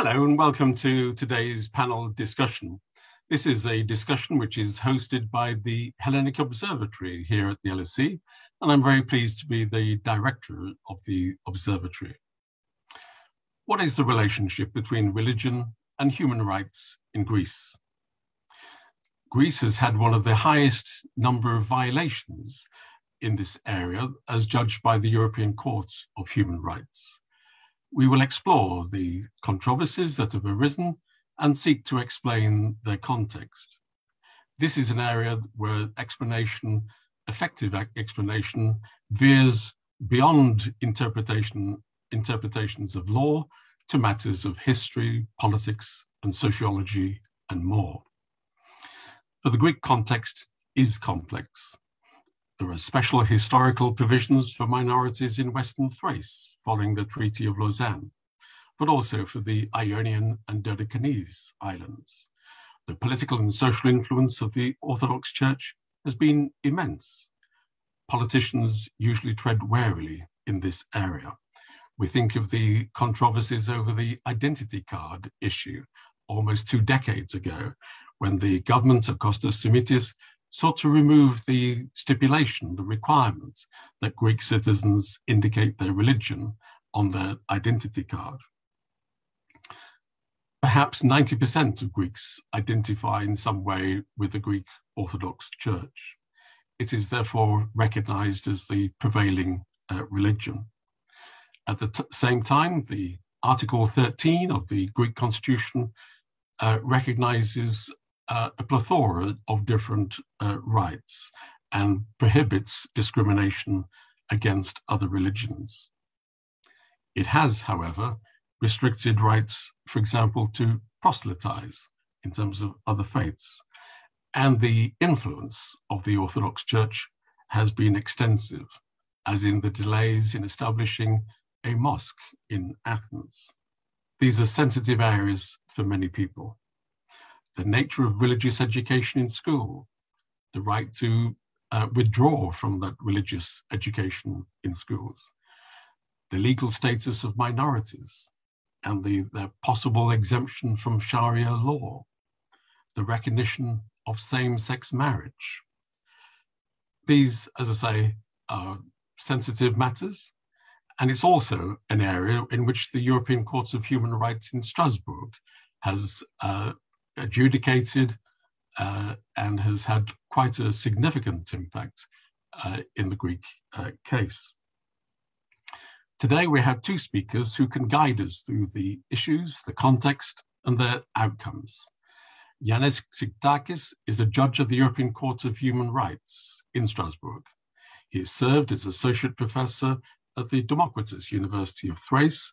Hello and welcome to today's panel discussion. This is a discussion which is hosted by the Hellenic Observatory here at the LSE, and I'm very pleased to be the director of the observatory. What is the relationship between religion and human rights in Greece? Greece has had one of the highest number of violations in this area as judged by the European Court of Human Rights. We will explore the controversies that have arisen and seek to explain their context. This is an area where explanation, effective explanation, veers beyond interpretation, interpretations of law to matters of history, politics, and sociology, and more. For the Greek context is complex. There are special historical provisions for minorities in Western Thrace following the Treaty of Lausanne, but also for the Ionian and Dodecanese islands. The political and social influence of the Orthodox Church has been immense. Politicians usually tread warily in this area. We think of the controversies over the identity card issue almost two decades ago, when the government of Kostas Simitis sought to remove the stipulation, the requirement that Greek citizens indicate their religion on their identity card. Perhaps 90% of Greeks identify in some way with the Greek Orthodox Church. It is therefore recognized as the prevailing uh, religion. At the same time, the Article 13 of the Greek constitution uh, recognizes uh, a plethora of different uh, rights and prohibits discrimination against other religions. It has, however, restricted rights, for example, to proselytize in terms of other faiths. And the influence of the Orthodox Church has been extensive, as in the delays in establishing a mosque in Athens. These are sensitive areas for many people. The nature of religious education in school, the right to uh, withdraw from that religious education in schools, the legal status of minorities, and the, the possible exemption from Sharia law, the recognition of same-sex marriage. These, as I say, are sensitive matters, and it's also an area in which the European Court of Human Rights in Strasbourg has uh, adjudicated uh, and has had quite a significant impact uh, in the Greek uh, case. Today we have two speakers who can guide us through the issues, the context, and their outcomes. Yannis Ktistakis is a judge of the European Court of Human Rights in Strasbourg. He has served as associate professor at the Democritus University of Thrace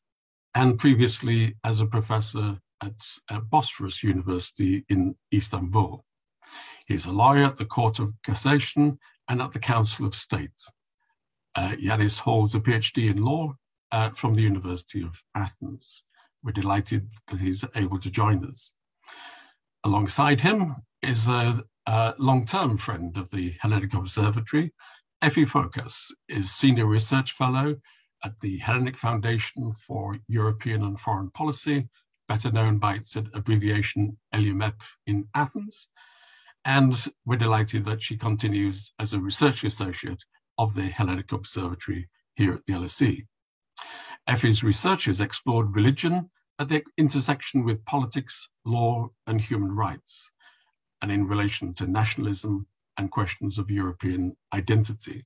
and previously as a professor at, Bosphorus University in Istanbul. He is a lawyer at the Court of Cassation and at the Council of State. Uh, Yannis holds a PhD in law uh, from the University of Athens. We're delighted that he's able to join us. Alongside him is a, a long-term friend of the Hellenic Observatory, Effie Fokas is Senior Research Fellow at the Hellenic Foundation for European and Foreign Policy, better known by its abbreviation ELIAMEP in Athens. And we're delighted that she continues as a research associate of the Hellenic Observatory here at the LSE. Effie's research has explored religion at the intersection with politics, law, and human rights, and in relation to nationalism and questions of European identity.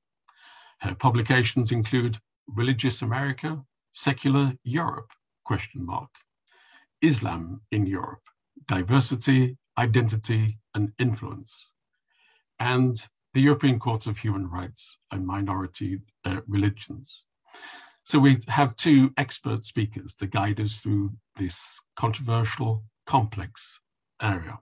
Her publications include Religious America, Secular Europe, question mark, Islam in Europe, Diversity, Identity, and Influence, and the European Court of Human Rights and Minority uh, Religions. So we have two expert speakers to guide us through this controversial, complex area.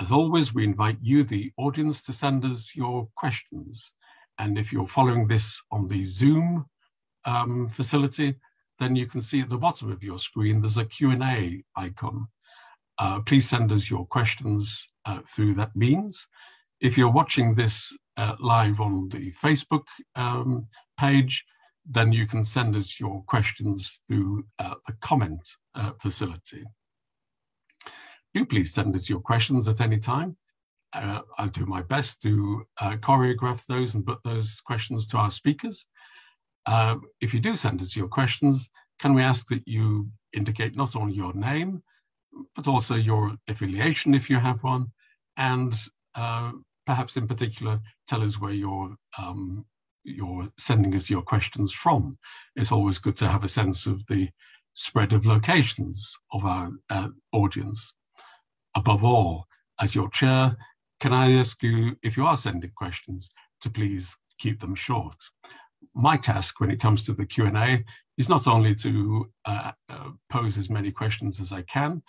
As always, we invite you, the audience, to send us your questions. And if you're following this on the Zoom um, facility, then you can see at the bottom of your screen, there's a Q&A icon. Uh, please send us your questions uh, through that means. If you're watching this uh, live on the Facebook um, page, then you can send us your questions through uh, the comment uh, facility. Do please send us your questions at any time. Uh, I'll do my best to choreograph those and put those questions to our speakers. Uh, if you do send us your questions, can we ask that you indicate not only your name, but also your affiliation if you have one, and uh, perhaps in particular, tell us where you're, um, you're sending us your questions from. It's always good to have a sense of the spread of locations of our uh, audience. Above all, as your chair, can I ask you, if you are sending questions, to please keep them short. My task when it comes to the Q&A is not only to uh, uh, pose as many questions as I can,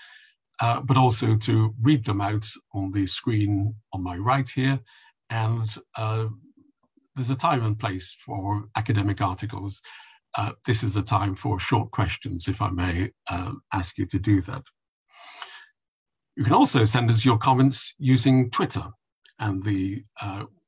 uh, but also to read them out on the screen on my right here. And uh, there's a time and place for academic articles. Uh, this is a time for short questions, if I may uh, ask you to do that. You can also send us your comments using Twitter. And the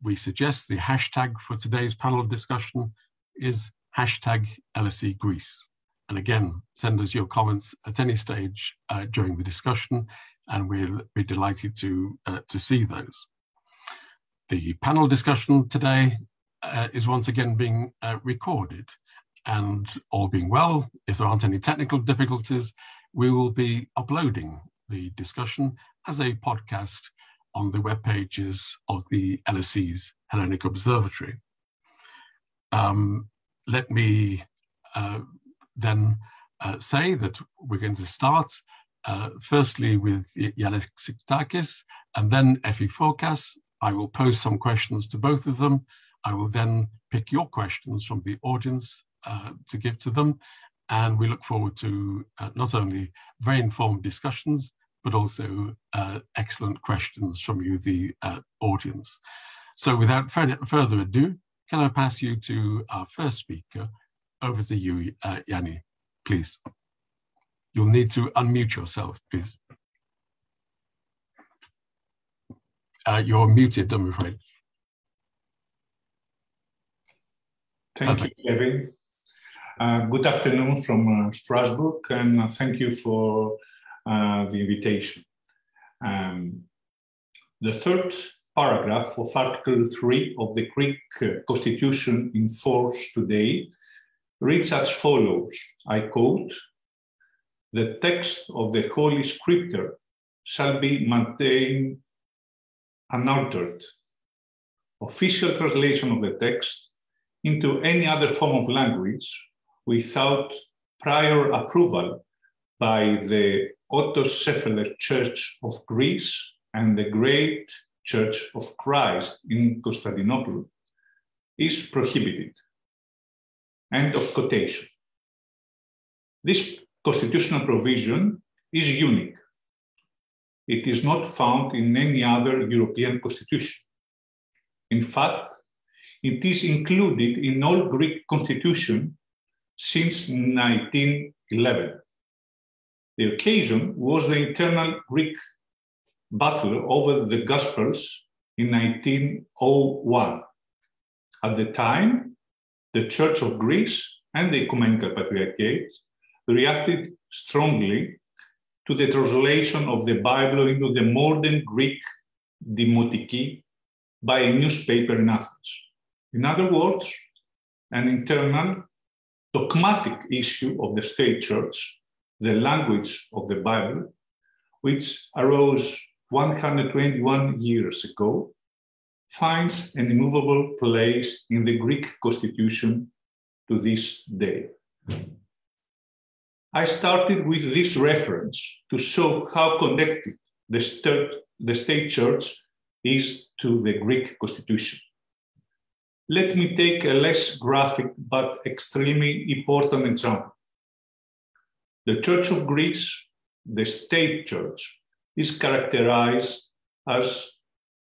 we suggest the hashtag for today's panel discussion is hashtag LSE Greece. And again, send us your comments at any stage uh, during the discussion, and we'll be delighted to, uh, to see those. The panel discussion today uh, is once again being uh, recorded, and all being well, if there aren't any technical difficulties, we will be uploading the discussion as a podcast on the web pages of the LSE's Hellenic Observatory. Um, let me uh, then uh, say that we're going to start uh, firstly with Yannis Ktistakis and then Effie. I will pose some questions to both of them. I will then pick your questions from the audience uh, to give to them. And we look forward to uh, not only very informed discussions, but also uh, excellent questions from you, the audience. So without further ado, can I pass you to our first speaker? Over to you, uh, Yanni, please. You'll need to unmute yourself, please. Uh, you're muted, I'm afraid. Thank Perfect. you, Kevin. Uh, good afternoon from uh, Strasbourg, and uh, thank you for uh, the invitation. Um, the third paragraph of Article 3 of the Greek uh, Constitution in force today reads as follows I quote, the text of the Holy Scripture shall be maintained unaltered. Official translation of the text into any other form of language without prior approval by the Autocephalous Church of Greece and the Great Church of Christ in Constantinople is prohibited. End of quotation. This constitutional provision is unique. It is not found in any other European constitution. In fact, it is included in all Greek constitutions since 1911. The occasion was the internal Greek battle over the Gospels in 1901. At the time, the Church of Greece and the Ecumenical Patriarchate reacted strongly to the translation of the Bible into the modern Greek Demotiki by a newspaper in Athens. In other words, an internal dogmatic issue of the state church, the language of the Bible, which arose 121 years ago, finds an immovable place in the Greek constitution to this day. I started with this reference to show how connected the state, the state church is to the Greek constitution. Let me take a less graphic but extremely important example. The Church of Greece, the state church, is characterized as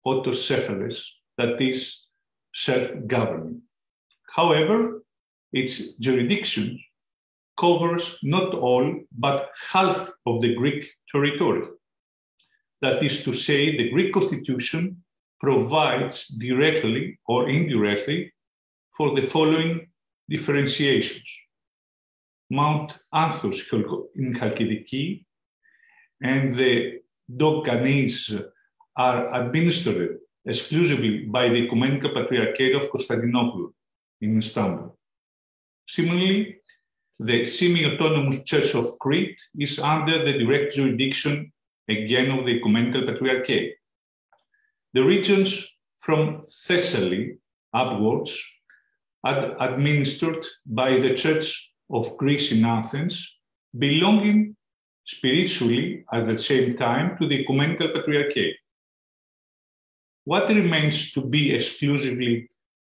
autocephalous, that is, self-governing. However, its jurisdiction covers not all but half of the Greek territory. That is to say, the Greek constitution provides directly or indirectly for the following differentiations. Mount Athos in Chalkidiki and the Dodecanese are administered exclusively by the Ecumenical Patriarchate of Constantinople in Istanbul. Similarly, the semi-autonomous Church of Crete is under the direct jurisdiction again of the Ecumenical Patriarchate. The regions from Thessaly upwards are administered by the Church of Greece in Athens, belonging spiritually at the same time to the Ecumenical Patriarchate. What remains to be exclusively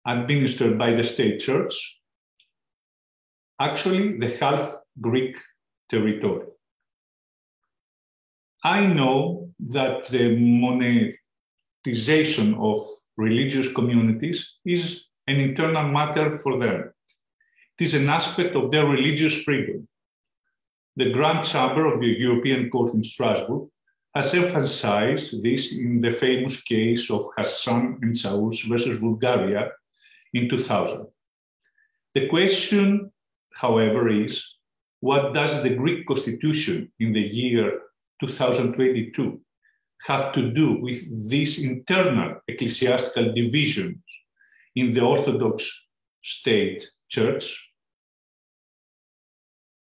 administered by the state church? Actually, the half Greek territory. I know that the monetization of religious communities is an internal matter for them. It is an aspect of their religious freedom. The Grand Chamber of the European Court in Strasbourg has emphasized this in the famous case of Hasan and Chaush versus Bulgaria in 2000. The question, however, is what does the Greek constitution in the year 2022 have to do with these internal ecclesiastical divisions in the Orthodox state church?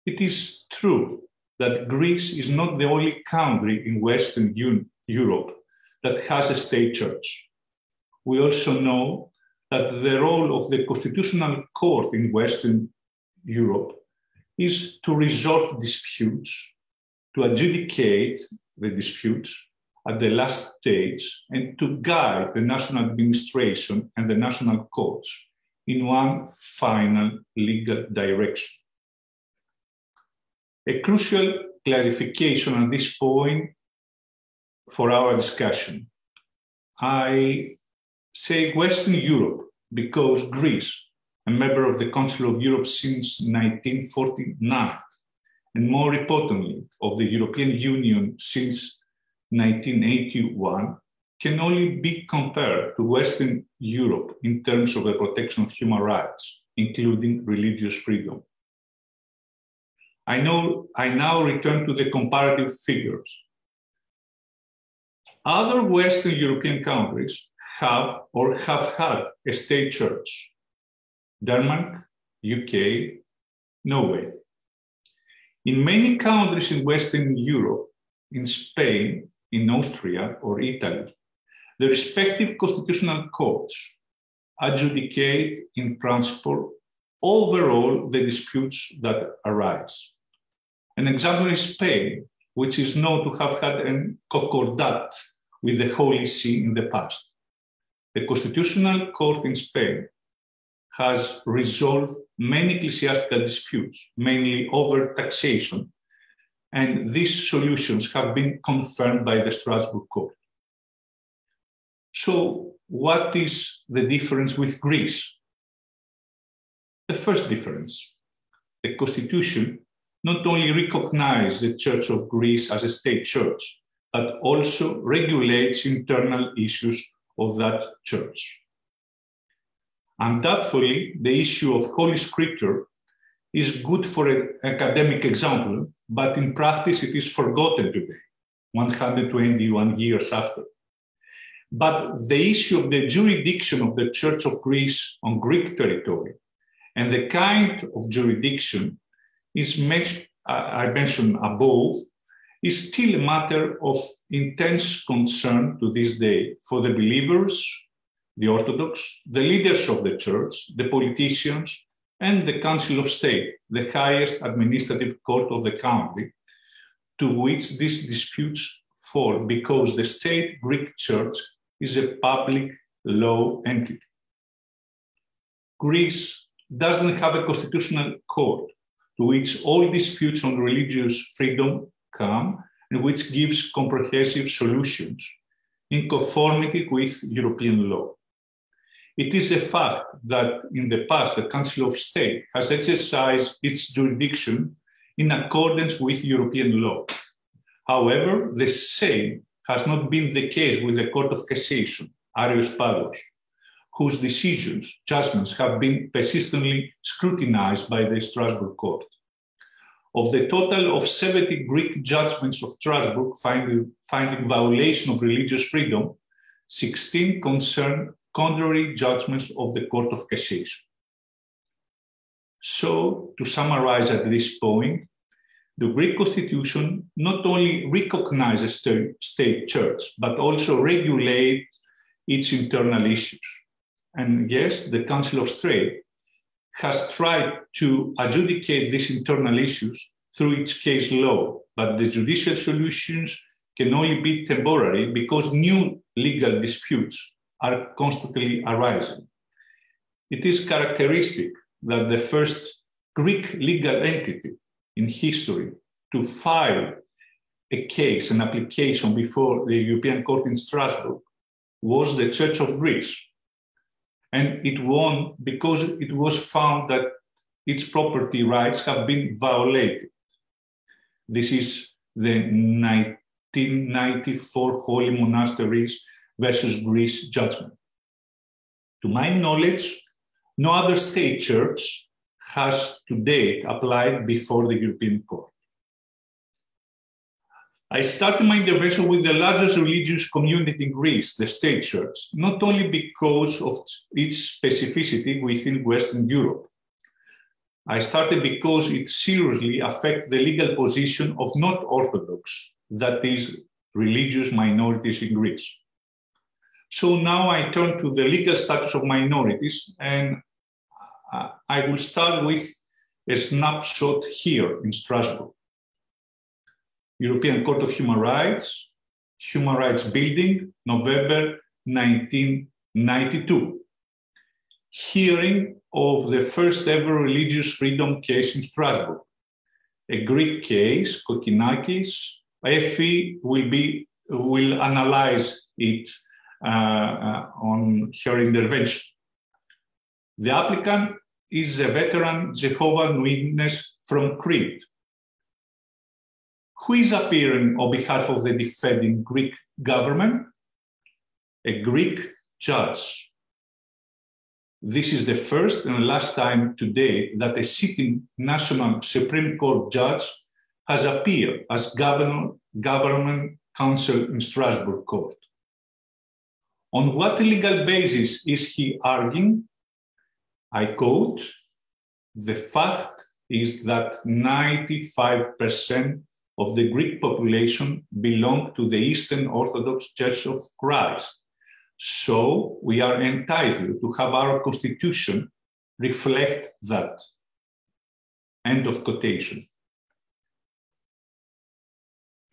It is true that Greece is not the only country in Western Europe that has a state church. We also know that the role of the Constitutional Court in Western Europe is to resolve disputes, to adjudicate the disputes at the last stage, and to guide the national administration and the national courts in one final legal direction. A crucial clarification at this point for our discussion. I say Western Europe because Greece, a member of the Council of Europe since 1949, and more importantly, of the European Union since 1981, can only be compared to Western Europe in terms of the protection of human rights, including religious freedom. I, know, I now return to the comparative figures. Other Western European countries have or have had a state church. Denmark, UK, Norway. In many countries in Western Europe, in Spain, in Austria, or Italy, the respective constitutional courts adjudicate in principle overall the disputes that arise. An example is Spain, which is known to have had a concordat with the Holy See in the past. The Constitutional Court in Spain has resolved many ecclesiastical disputes, mainly over taxation, and these solutions have been confirmed by the Strasbourg Court. So, what is the difference with Greece? The first difference the Constitution not only recognize the Church of Greece as a state church, but also regulates internal issues of that church. Undoubtedly, the issue of Holy Scripture is good for an academic example, but in practice it is forgotten today, 121 years after. But the issue of the jurisdiction of the Church of Greece on Greek territory and the kind of jurisdiction is mentioned, I mentioned above, is still a matter of intense concern to this day for the believers, the Orthodox, the leaders of the church, the politicians, and the Council of State, the highest administrative court of the country, to which these disputes fall because the state Greek church is a public law entity. Greece doesn't have a constitutional court to which all disputes on religious freedom come and which gives comprehensive solutions in conformity with European law. It is a fact that in the past the Council of State has exercised its jurisdiction in accordance with European law. However, the same has not been the case with the Court of Cassation, Areios Pagos, whose decisions, judgments have been persistently scrutinized by the Strasbourg court. Of the total of 70 Greek judgments of Strasbourg finding, finding violation of religious freedom, 16 concern contrary judgments of the Court of Cassation. So, to summarize at this point, the Greek constitution not only recognizes the state church, but also regulates its internal issues. And yes, the Council of State has tried to adjudicate these internal issues through its case law, but the judicial solutions can only be temporary because new legal disputes are constantly arising. It is characteristic that the first Greek legal entity in history to file a case, an application before the European Court in Strasbourg was the Church of Greece. And it won because it was found that its property rights have been violated. This is the 1994 Holy Monasteries versus Greece judgment. To my knowledge, no other state church has to date applied before the European Court. I started my intervention with the largest religious community in Greece, the state church, not only because of its specificity within Western Europe. I started because it seriously affects the legal position of not Orthodox, that is, religious minorities in Greece. So now I turn to the legal status of minorities, and I will start with a snapshot here in Strasbourg. European Court of Human Rights, Human Rights Building, November 1992. Hearing of the first ever religious freedom case in Strasbourg. A Greek case, Kokkinakis, Effie will, be, will analyze it uh, uh, on her intervention. The applicant is a veteran Jehovah's Witness from Crete. Who is appearing on behalf of the defending Greek government? A Greek judge. This is the first and last time today that a sitting national Supreme Court judge has appeared as governor, government counsel in Strasbourg court. On what legal basis is he arguing? I quote, the fact is that 95% of the Greek population belong to the Eastern Orthodox Church of Christ. So we are entitled to have our constitution reflect that. End of quotation.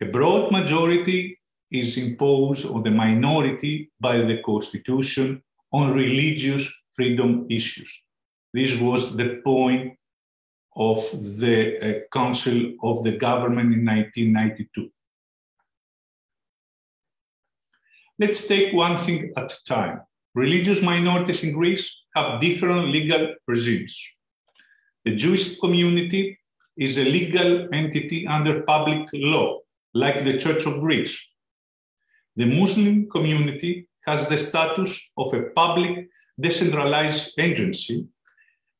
A broad majority is imposed on the minority by the Constitution on religious freedom issues. This was the point of the uh, Council of the Government in 1992. Let's take one thing at a time. Religious minorities in Greece have different legal regimes. The Jewish community is a legal entity under public law, like the Church of Greece. The Muslim community has the status of a public decentralized agency,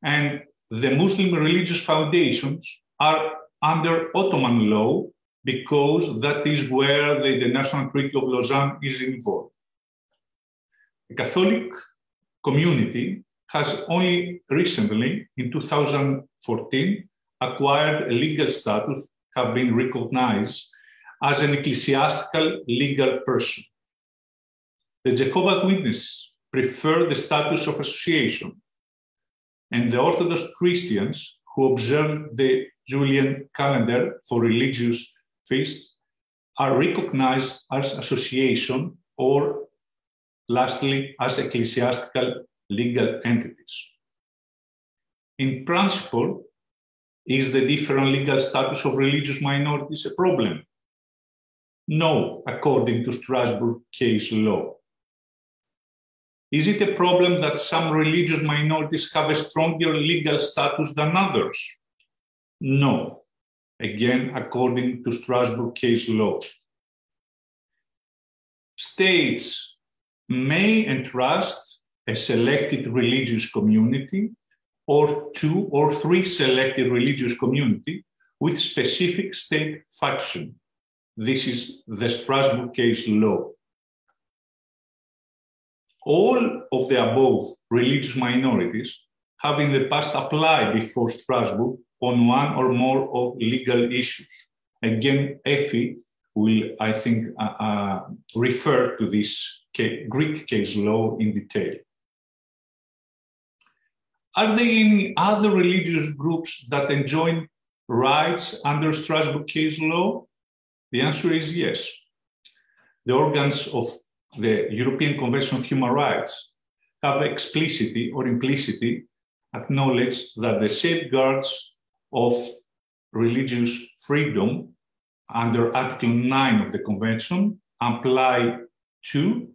and the Muslim religious foundations are under Ottoman law because that is where the International Treaty of Lausanne is involved. The Catholic community has only recently, in 2014, acquired a legal status, have been recognized as an ecclesiastical legal person. The Jehovah's Witnesses prefer the status of association, and the Orthodox Christians who observe the Julian calendar for religious feasts are recognized as association or, lastly, as ecclesiastical legal entities. In principle, is the different legal status of religious minorities a problem? No, according to Strasbourg case law. Is it a problem that some religious minorities have a stronger legal status than others? No, again, according to Strasbourg case law. States may entrust a selected religious community or two or three selected religious community with specific state function. This is the Strasbourg case law. All of the above religious minorities have in the past applied before Strasbourg on one or more of legal issues. Again, Effie will, I think, uh, uh, refer to this case, Greek case law in detail. Are there any other religious groups that enjoy rights under Strasbourg case law? The answer is yes. The organs of the European Convention of Human Rights have explicitly or implicitly acknowledged that the safeguards of religious freedom under Article 9 of the Convention apply to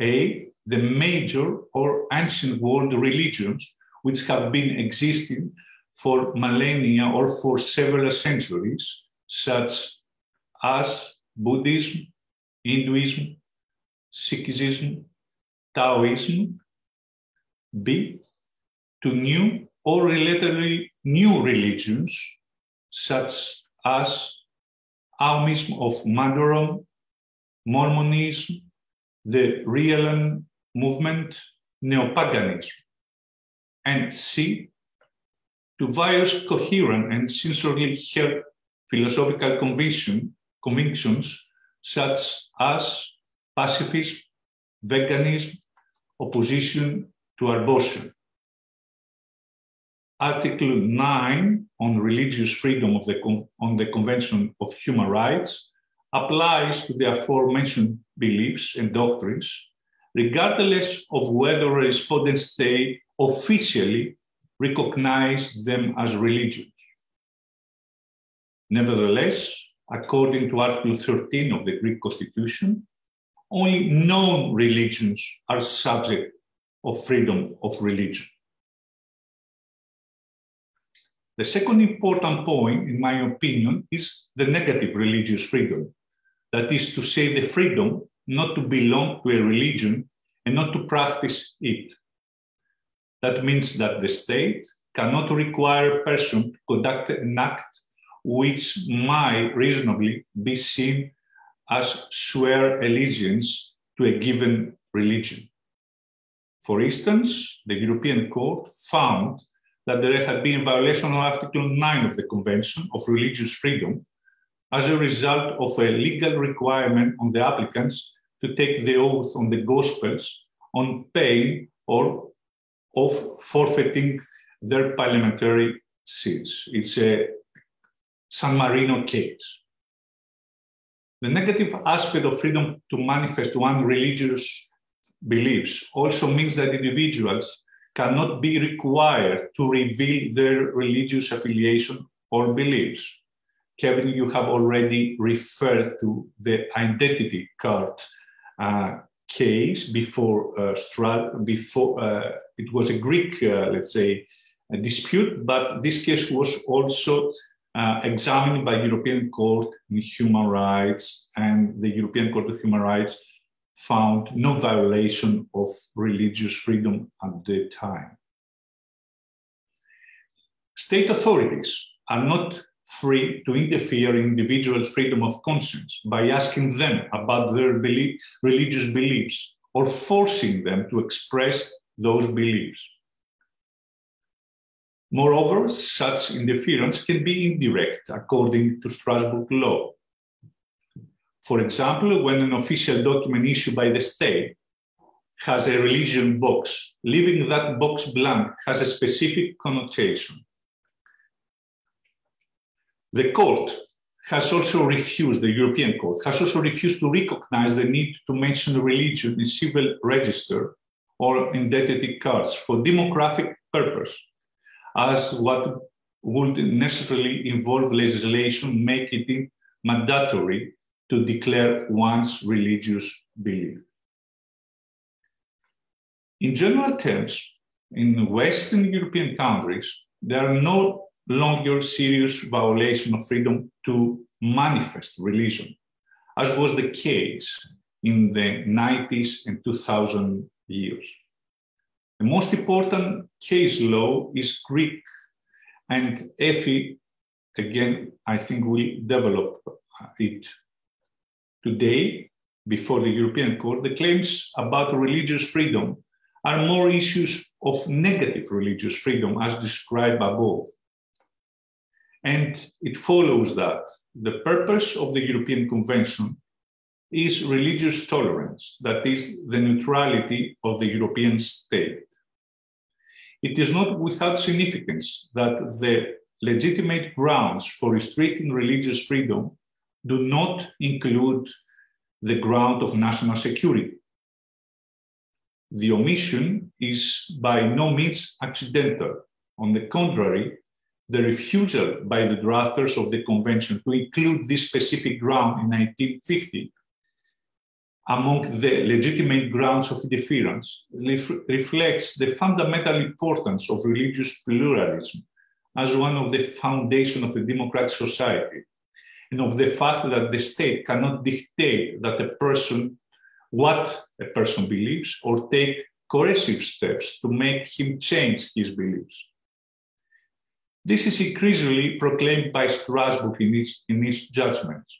A, the major or ancient world religions which have been existing for millennia or for several centuries, such as Buddhism, Hinduism, Sikhism, Taoism, B, to new or relatively new religions, such as Aumism of Mandarom, Mormonism, the Raëlian movement, Neopaganism, and C, to various coherent and sincerely held philosophical conviction, convictions such as pacifism, veganism, opposition to abortion. Article 9 on religious freedom of the, on the Convention of Human Rights applies to the aforementioned beliefs and doctrines, regardless of whether a respondent state officially recognized them as religions. Nevertheless, according to Article 13 of the Greek Constitution, only known religions are subject of freedom of religion. The second important point, in my opinion, is the negative religious freedom. That is to say, the freedom not to belong to a religion and not to practice it. That means that the state cannot require a person to conduct an act which might reasonably be seen as swear allegiance to a given religion. For instance, the European Court found that there had been a violation of Article 9 of the Convention of Religious Freedom as a result of a legal requirement on the applicants to take the oath on the Gospels on pain or of forfeiting their parliamentary seats. It's a San Marino case. The negative aspect of freedom to manifest one religious beliefs also means that individuals cannot be required to reveal their religious affiliation or beliefs. Kevin, you have already referred to the identity card uh, case before uh, before uh, it was a Greek, uh, let's say, dispute, but this case was also uh, examined by European Court in Human Rights, and the European Court of Human Rights found no violation of religious freedom at the time. State authorities are not free to interfere in individual freedom of conscience by asking them about their belief, religious beliefs or forcing them to express those beliefs. Moreover, such interference can be indirect according to Strasbourg law. For example, when an official document issued by the state has a religion box, leaving that box blank has a specific connotation. The court has also refused, the European court has also refused to recognize the need to mention religion in civil register or identity cards for demographic purpose, as what would necessarily involve legislation making it mandatory to declare one's religious belief. In general terms, in Western European countries, there are no longer serious violation of freedom to manifest religion, as was the case in the 90s and 2000 years. The most important case law is Greek, and Effie, again, I think will develop it today before the European Court. The claims about religious freedom are more issues of negative religious freedom as described above. And it follows that the purpose of the European Convention is religious tolerance, that is, the neutrality of the European state. It is not without significance that the legitimate grounds for restricting religious freedom do not include the ground of national security. The omission is by no means accidental. On the contrary, the refusal by the drafters of the convention to include this specific ground in 1950 among the legitimate grounds of interference reflects the fundamental importance of religious pluralism as one of the foundation of a democratic society and of the fact that the state cannot dictate that a person what a person believes or take coercive steps to make him change his beliefs. This is increasingly proclaimed by Strasbourg in its, in its judgments.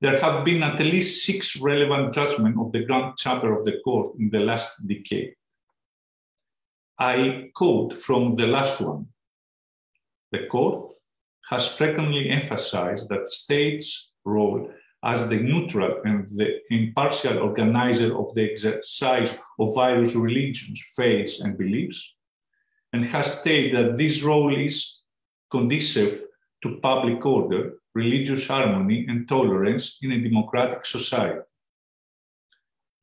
There have been at least six relevant judgments of the Grand Chamber of the Court in the last decade. I quote from the last one. The court has frequently emphasized that states' role as the neutral and the impartial organizer of the exercise of various religions, faiths, and beliefs, and has stated that this role is conducive to public order, religious harmony, and tolerance in a democratic society.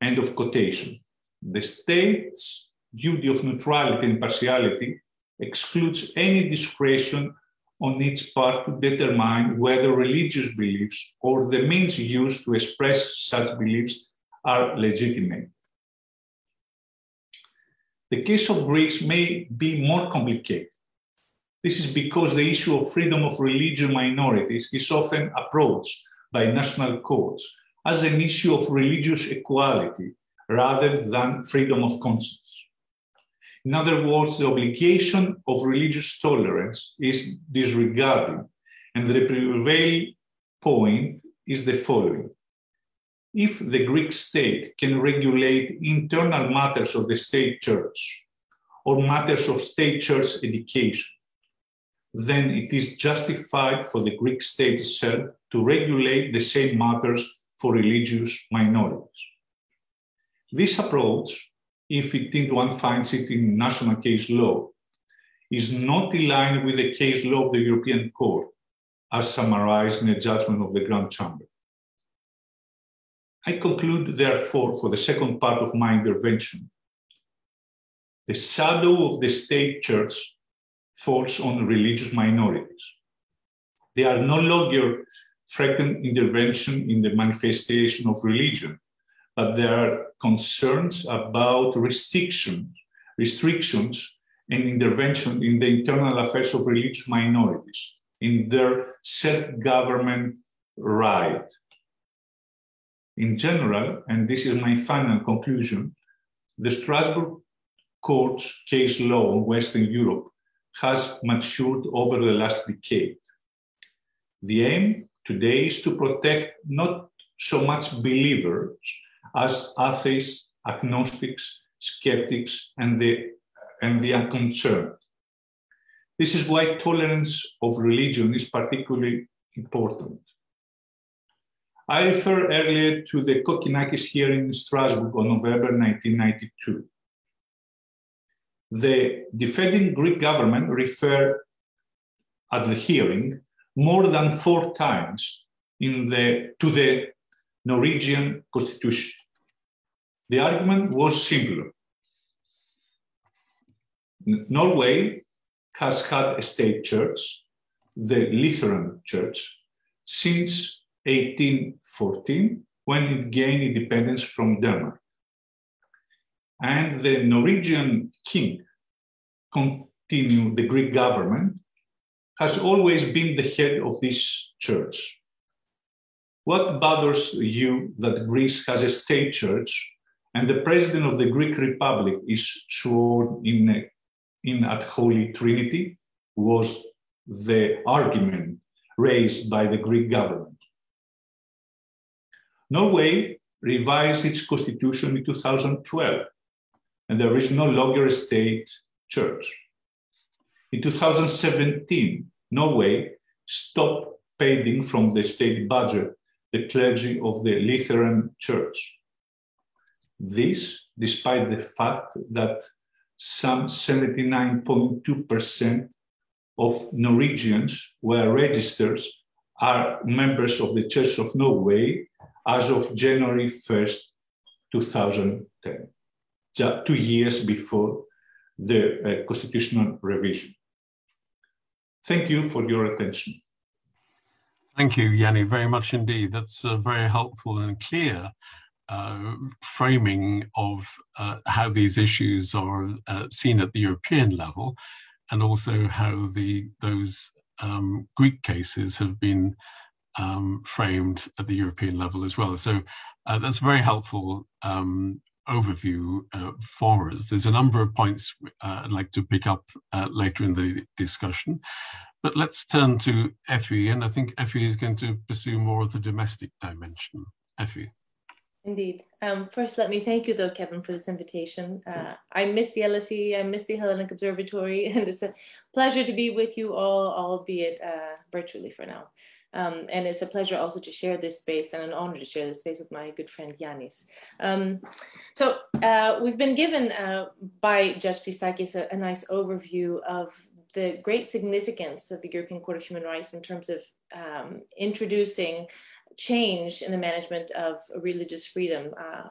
End of quotation. The state's duty of neutrality and impartiality excludes any discretion on its part to determine whether religious beliefs or the means used to express such beliefs are legitimate. The case of Greece may be more complicated. This is because the issue of freedom of religious minorities is often approached by national courts as an issue of religious equality rather than freedom of conscience. In other words, the obligation of religious tolerance is disregarded, and the prevailing point is the following. If the Greek state can regulate internal matters of the state church or matters of state church education, then it is justified for the Greek state itself to regulate the same matters for religious minorities. This approach if it one finds it in national case law, is not in line with the case law of the European Court, as summarized in a judgment of the Grand Chamber. I conclude, therefore, for the second part of my intervention. The shadow of the state church falls on religious minorities. They are no longer frequent intervention in the manifestation of religion, but there are concerns about restrictions, restrictions and intervention in the internal affairs of religious minorities, in their self-government right. In general, and this is my final conclusion, the Strasbourg Court's case law in Western Europe has matured over the last decade. The aim today is to protect not so much believers as atheists, agnostics, skeptics, and the, and the unconcerned. This is why tolerance of religion is particularly important. I refer earlier to the Kokkinakis hearing in Strasbourg on November 1992. The defending Greek government referred at the hearing more than four times in the, to the Norwegian constitution. The argument was simple. Norway has had a state church, the Lutheran Church, since 1814 when it gained independence from Denmark. And the Norwegian king, continue the Greek government, has always been the head of this church. What bothers you that Greece has a state church and the president of the Greek Republic is sworn in, in at Holy Trinity, was the argument raised by the Greek government. Norway revised its constitution in 2012, and there is no longer a state church. In 2017, Norway stopped paying from the state budget the clergy of the Lutheran Church. This, despite the fact that some 79.2% of Norwegians were registered are members of the Church of Norway as of January 1st, 2010, just two years before the uh, constitutional revision. Thank you for your attention. Thank you, Yanni, very much indeed. That's a very helpful and clear uh, framing of uh, how these issues are uh, seen at the European level, and also how the those um, Greek cases have been um, framed at the European level as well. So uh, that's very helpful um, overview uh, for us. There's a number of points uh, I'd like to pick up uh, later in the discussion. But let's turn to Effie, and I think Effie is going to pursue more of the domestic dimension. Effie. Indeed. Um, first, let me thank you, though, Kevin, for this invitation. Uh, I miss the LSE, I miss the Hellenic Observatory, and it's a pleasure to be with you all, albeit uh, virtually for now. Um, and it's a pleasure also to share this space and an honor to share this space with my good friend Yannis. Um, so uh, we've been given uh, by Judge Ktistakis a, a, nice overview of the great significance of the European Court of Human Rights in terms of um, introducing change in the management of religious freedom uh,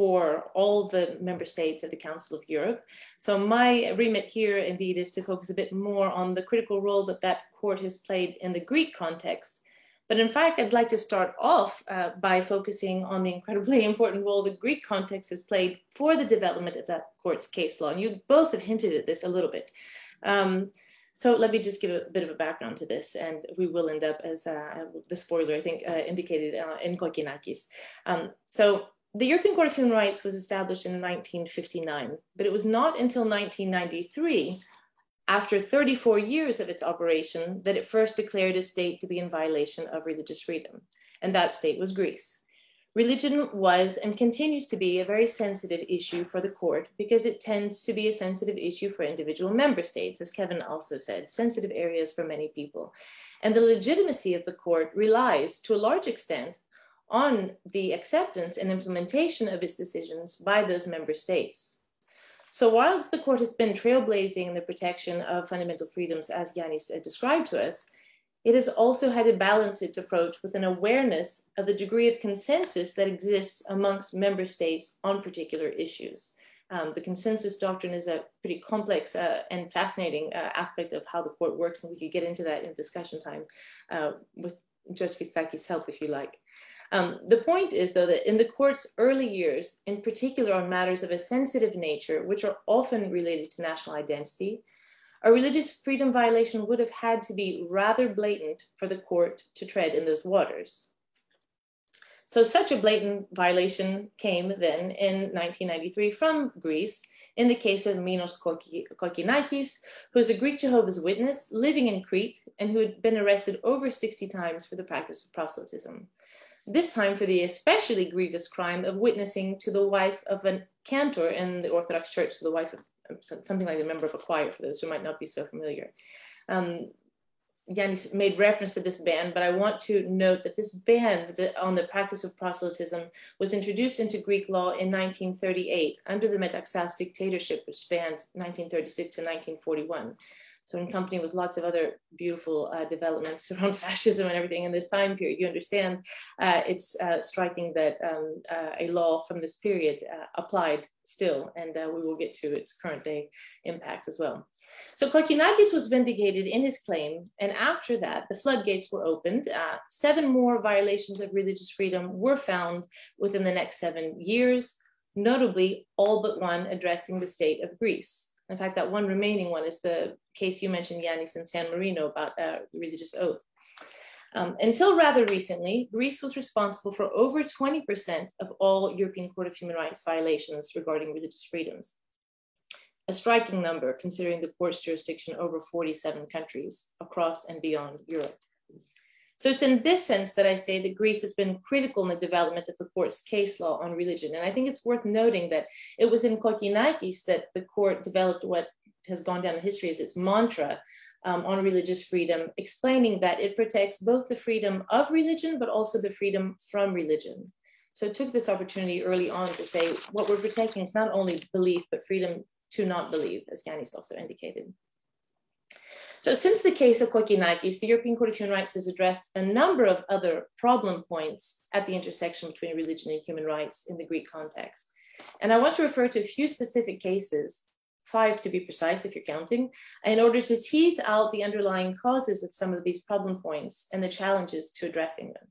for all the member states of the Council of Europe. So my remit here indeed is to focus a bit more on the critical role that that court has played in the Greek context. But in fact, I'd like to start off uh, by focusing on the incredibly important role the Greek context has played for the development of that court's case law. And you both have hinted at this a little bit. Um, so let me just give a bit of a background to this, and we will end up as uh, the spoiler, I think, uh, indicated uh, in Kokkinakis. Um, so the European Court of Human Rights was established in 1959, but it was not until 1993, after 34 years of its operation, that it first declared a state to be in violation of religious freedom. And that state was Greece. Religion was and continues to be a very sensitive issue for the court because it tends to be a sensitive issue for individual member states, as Kevin also said, sensitive areas for many people. And the legitimacy of the court relies to a large extent on the acceptance and implementation of its decisions by those member states. So whilst the court has been trailblazing in the protection of fundamental freedoms, as Yannis described to us, it has also had to balance its approach with an awareness of the degree of consensus that exists amongst member states on particular issues. Um, the consensus doctrine is a pretty complex uh, and fascinating uh, aspect of how the court works, and we could get into that in discussion time uh, with Judge Ktistakis' help if you like. Um, the point is, though, that in the court's early years, in particular on matters of a sensitive nature, which are often related to national identity, a religious freedom violation would have had to be rather blatant for the court to tread in those waters. So such a blatant violation came then in 1993 from Greece in the case of Minos Kokkinakis, who is a Greek Jehovah's Witness living in Crete and who had been arrested over 60 times for the practice of proselytism this time for the especially grievous crime of witnessing to the wife of a cantor in the Orthodox Church, so the wife of something like a member of a choir, for those who might not be so familiar. Um, made reference to this ban, but I want to note that this ban on the practice of proselytism was introduced into Greek law in 1938 under the Metaxas dictatorship, which spanned 1936 to 1941. So in company with lots of other beautiful uh, developments around fascism and everything in this time period, you understand uh, it's uh, striking that um, uh, a law from this period uh, applied still, and uh, we will get to its current day impact as well. So Kokkinakis was vindicated in his claim, and after that, the floodgates were opened. seven more violations of religious freedom were found within the next seven years, notably all but one addressing the state of Greece. In fact, that one remaining one is the case you mentioned, Yannis, in San Marino about uh, religious oath. Um, until rather recently, Greece was responsible for over 20% of all European Court of Human Rights violations regarding religious freedoms. A striking number considering the court's jurisdiction over 47 countries across and beyond Europe. So it's in this sense that I say that Greece has been critical in the development of the court's case law on religion. And I think it's worth noting that it was in Kokkinakis that the court developed what has gone down in history as its mantra um, on religious freedom, explaining that it protects both the freedom of religion, but also the freedom from religion. So it took this opportunity early on to say what we're protecting is not only belief, but freedom to not believe, as Yannis also indicated. So since the case of Kokkinakis, the European Court of Human Rights has addressed a number of other problem points at the intersection between religion and human rights in the Greek context. And I want to refer to a few specific cases five to be precise if you're counting, in order to tease out the underlying causes of some of these problem points and the challenges to addressing them.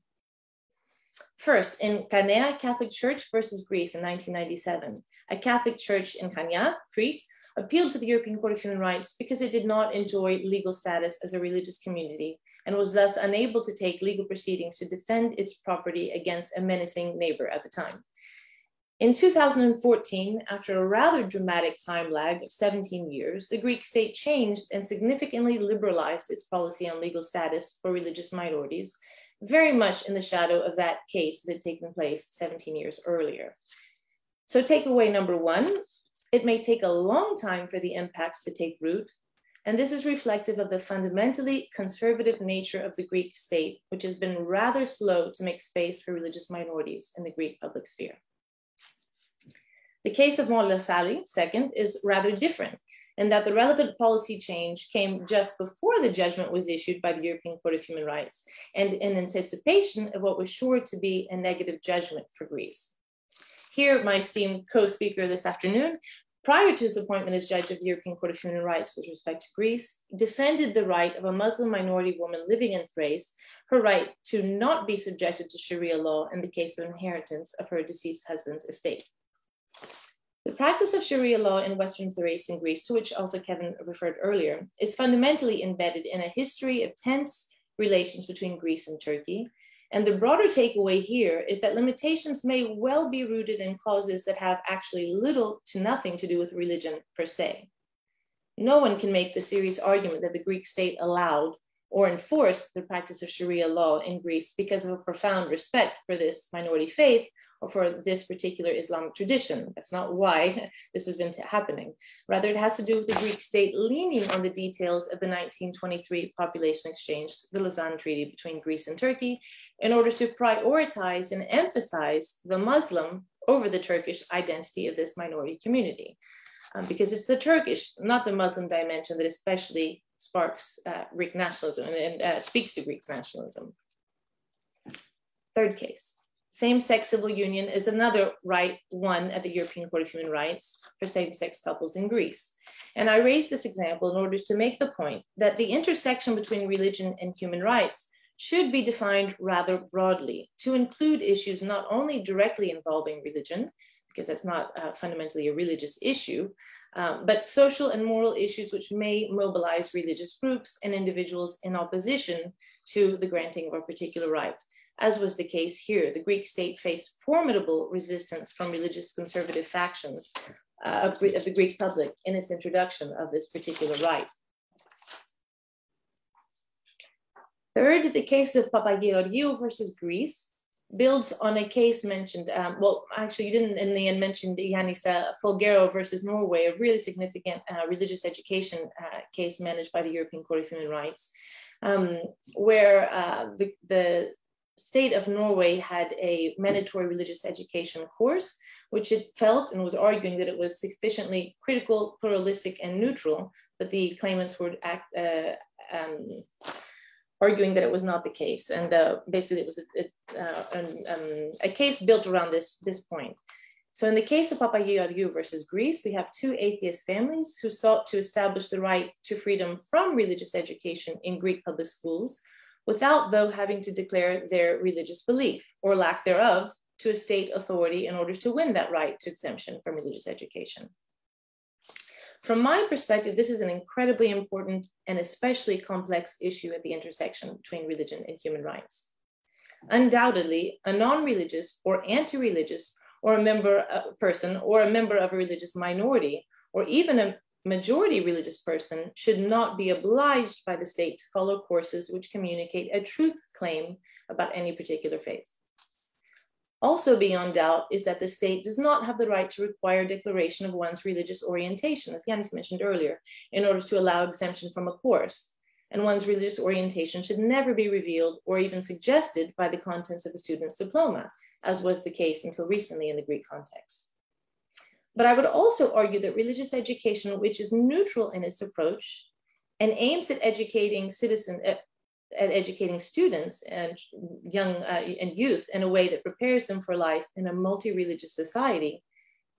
First, in Canea Catholic Church versus Greece in 1997, a Catholic church in Chania, Crete, appealed to the European Court of Human Rights because it did not enjoy legal status as a religious community and was thus unable to take legal proceedings to defend its property against a menacing neighbor at the time. In 2014, after a rather dramatic time lag of 17 years, the Greek state changed and significantly liberalized its policy on legal status for religious minorities, very much in the shadow of that case that had taken place 17 years earlier. So takeaway number one, it may take a long time for the impacts to take root, and this is reflective of the fundamentally conservative nature of the Greek state, which has been rather slow to make space for religious minorities in the Greek public sphere. The case of Molla Sali, second, is rather different in that the relevant policy change came just before the judgment was issued by the European Court of Human Rights and in anticipation of what was sure to be a negative judgment for Greece. Here, my esteemed co-speaker this afternoon, prior to his appointment as judge of the European Court of Human Rights with respect to Greece, defended the right of a Muslim minority woman living in Thrace, her right to not be subjected to Sharia law in the case of inheritance of her deceased husband's estate. The practice of Sharia law in Western Thrace and Greece, to which also Kevin referred earlier, is fundamentally embedded in a history of tense relations between Greece and Turkey. And the broader takeaway here is that limitations may well be rooted in causes that have actually little to nothing to do with religion per se. No one can make the serious argument that the Greek state allowed or enforced the practice of Sharia law in Greece because of a profound respect for this minority faith or for this particular Islamic tradition. That's not why this has been happening. Rather, it has to do with the Greek state leaning on the details of the 1923 population exchange, the Lausanne Treaty between Greece and Turkey, in order to prioritize and emphasize the Muslim over the Turkish identity of this minority community. Um, because it's the Turkish, not the Muslim dimension that especially sparks uh, Greek nationalism and, and uh, speaks to Greek nationalism. Third case. Same-sex civil union is another right won at the European Court of Human Rights for same-sex couples in Greece. And I raise this example in order to make the point that the intersection between religion and human rights should be defined rather broadly to include issues not only directly involving religion, because that's not uh, fundamentally a religious issue, um, but social and moral issues which may mobilize religious groups and individuals in opposition to the granting of a particular right as was the case here. The Greek state faced formidable resistance from religious conservative factions uh, of, of the Greek public in its introduction of this particular right. Third, the case of Papageorgiou versus Greece builds on a case mentioned, um, well, actually you didn't in the end mention the Yannis uh, Folgerø versus Norway, a really significant uh, religious education uh, case managed by the European Court of Human Rights, um, where uh, the, the state of Norway had a mandatory religious education course, which it felt and was arguing that it was sufficiently critical, pluralistic, and neutral, but the claimants were act, uh, um, arguing that it was not the case. And uh, basically, it was a, uh, um, a, case built around this, this point. So in the case of Papageorgiou versus Greece, we have two atheist families who sought to establish the right to freedom from religious education in Greek public schools, without though having to declare their religious belief or lack thereof to a state authority in order to win that right to exemption from religious education. From my perspective, this is an incredibly important and especially complex issue at the intersection between religion and human rights. Undoubtedly, a non-religious or anti-religious or a member a person or a member of a religious minority or even a majority religious person should not be obliged by the state to follow courses which communicate a truth claim about any particular faith. Also beyond doubt is that the state does not have the right to require declaration of one's religious orientation, as Yannis mentioned earlier, in order to allow exemption from a course. And one's religious orientation should never be revealed or even suggested by the contents of a student's diploma, as was the case until recently in the Greek context. But I would also argue that religious education, which is neutral in its approach and aims at educating citizen, at, at educating students and young uh, and youth in a way that prepares them for life in a multi-religious society,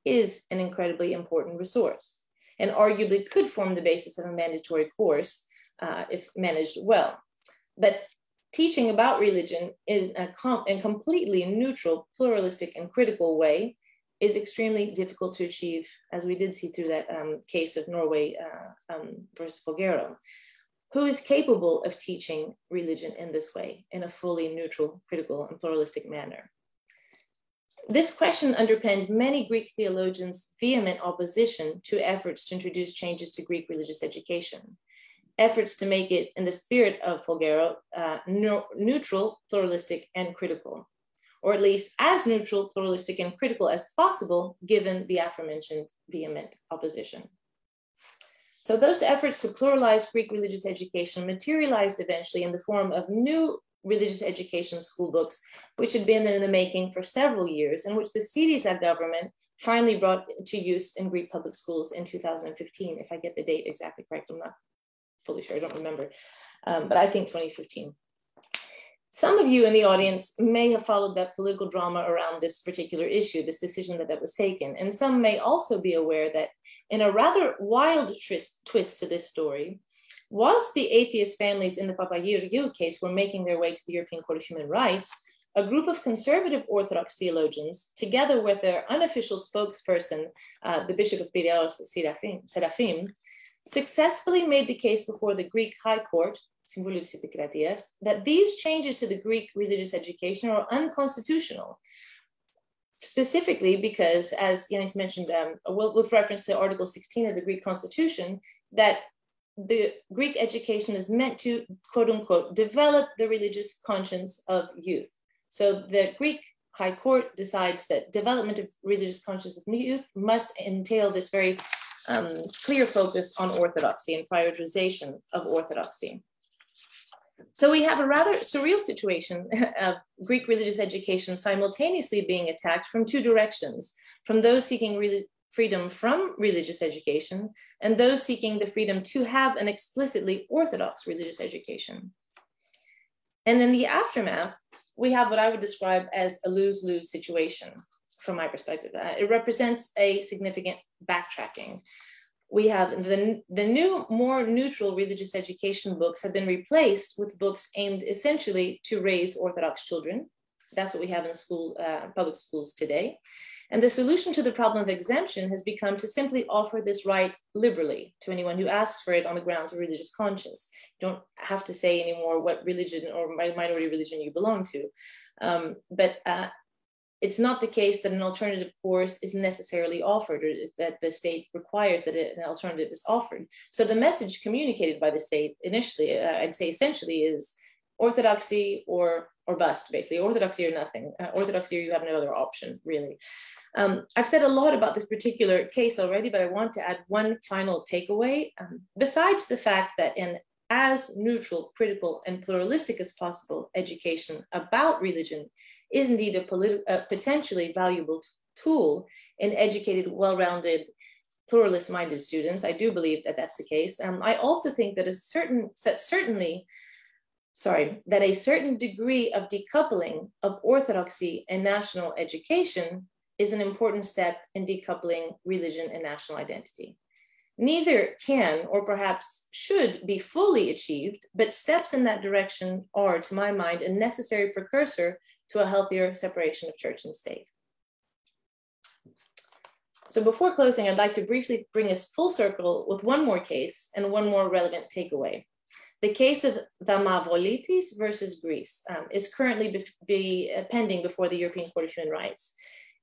is an incredibly important resource and arguably could form the basis of a mandatory course uh, if managed well. But teaching about religion in a com- completely neutral, pluralistic, and critical way is extremely difficult to achieve, as we did see through that um, case of Norway uh, um, versus Folgerø. Who is capable of teaching religion in this way, in a fully neutral, critical, and pluralistic manner? This question underpinned many Greek theologians' vehement opposition to efforts to introduce changes to Greek religious education, efforts to make it, in the spirit of Folgerø, uh, neutral, pluralistic, and critical or at least as neutral, pluralistic, and critical as possible, given the aforementioned vehement opposition. So those efforts to pluralize Greek religious education materialized eventually in the form of new religious education school books, which had been in the making for several years, and which the Syriza government finally brought to use in Greek public schools in 2015. If I get the date exactly correct, I'm not fully sure, I don't remember, um, but I think 2015. Some of you in the audience may have followed that political drama around this particular issue, this decision that, that was taken. And some may also be aware that in a rather wild twist, twist to this story, whilst the atheist families in the Papageorgiou case were making their way to the European Court of Human Rights, a group of conservative Orthodox theologians, together with their unofficial spokesperson, uh, the Bishop of Piraeus, Serafim, successfully made the case before the Greek High Court that these changes to the Greek religious education are unconstitutional. Specifically because, as Yannis mentioned, um, with reference to Article 16 of the Greek Constitution, that the Greek education is meant to, quote unquote, develop the religious conscience of youth. So the Greek High Court decides that development of religious conscience of youth must entail this very um, clear focus on orthodoxy and prioritization of orthodoxy. So we have a rather surreal situation of Greek religious education simultaneously being attacked from two directions, from those seeking re freedom from religious education and those seeking the freedom to have an explicitly orthodox religious education. And in the aftermath, we have what I would describe as a lose-lose situation from my perspective. Uh, it represents a significant backtracking we have the, the new, more neutral religious education books have been replaced with books aimed essentially to raise Orthodox children. That's what we have in school, uh, public schools today. And the solution to the problem of exemption has become to simply offer this right liberally to anyone who asks for it on the grounds of religious conscience. You don't have to say anymore what religion or minority religion you belong to. Um, but uh, it's not the case that an alternative course is necessarily offered or that the state requires that an alternative is offered. So the message communicated by the state initially, uh, I'd say essentially is orthodoxy or or bust, basically orthodoxy or nothing. Uh, orthodoxy or you have no other option, really. Um, I've said a lot about this particular case already, but I want to add one final takeaway. Um, besides the fact that in as neutral, critical, and pluralistic as possible education about religion is indeed a, politi- potentially valuable tool in educated, well-rounded, pluralist-minded students. I do believe that that's the case. Um, I also think that a certain, that certainly, sorry, that a certain degree of decoupling of orthodoxy and national education is an important step in decoupling religion and national identity. Neither can or perhaps should be fully achieved, but steps in that direction are, to my mind, a necessary precursor to a healthier separation of church and state. So before closing, I'd like to briefly bring us full circle with one more case and one more relevant takeaway. The case of Damavolitis versus Greece um, is currently be, be, uh, pending before the European Court of Human Rights.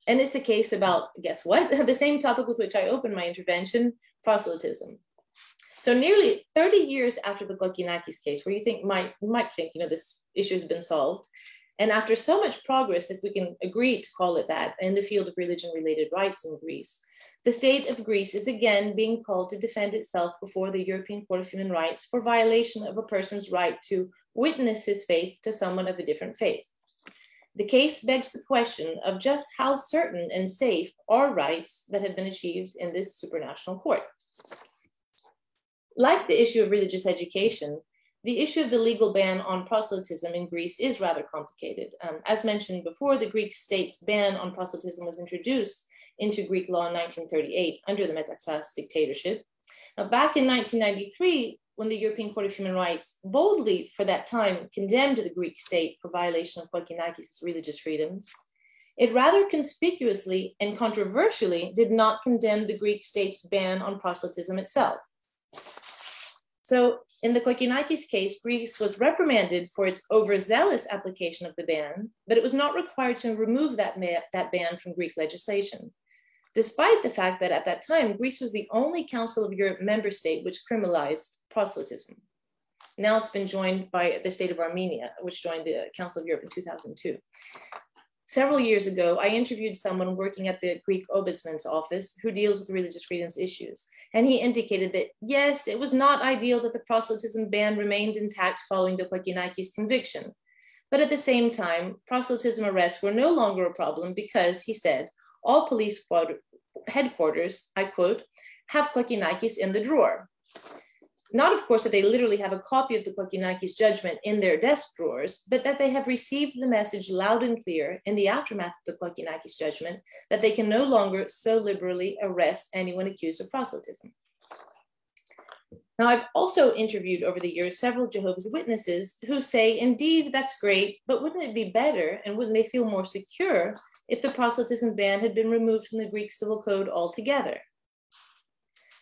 And it's a case about, guess what? the same topic with which I opened my intervention, proselytism. So nearly 30 years after the Kokkinakis case, where you think might might think, you know, this issue has been solved, and after so much progress, if we can agree to call it that, in the field of religion related rights in Greece, the state of Greece is again being called to defend itself before the European Court of Human Rights for violation of a person's right to witness his faith to someone of a different faith. The case begs the question of just how certain and safe are rights that have been achieved in this supranational court. Like the issue of religious education, the issue of the legal ban on proselytism in Greece is rather complicated. Um, as mentioned before, the Greek state's ban on proselytism was introduced into Greek law in 1938 under the Metaxas dictatorship. Now, back in 1993, when the European Court of Human Rights boldly, for that time, condemned the Greek state for violation of Kokkinakis' religious freedom, it rather conspicuously and controversially did not condemn the Greek state's ban on proselytism itself. So in the Kokkinakis case, Greece was reprimanded for its overzealous application of the ban, but it was not required to remove that, that ban from Greek legislation, despite the fact that at that time, Greece was the only Council of Europe member state which criminalized proselytism. Now it's been joined by the state of Armenia, which joined the Council of Europe in 2002. Several years ago, I interviewed someone working at the Greek Ombudsman's office who deals with religious freedoms issues. And he indicated that, yes, it was not ideal that the proselytism ban remained intact following the Kokkinakis conviction. But at the same time, proselytism arrests were no longer a problem because, he said, all police headquarters, I quote, have Kokkinakis in the drawer. Not, of course, that they literally have a copy of the Kokkinakis judgment in their desk drawers, but that they have received the message loud and clear in the aftermath of the Kokkinakis judgment that they can no longer so liberally arrest anyone accused of proselytism. Now, I've also interviewed over the years several Jehovah's Witnesses who say, indeed, that's great, but wouldn't it be better and wouldn't they feel more secure if the proselytism ban had been removed from the Greek Civil Code altogether?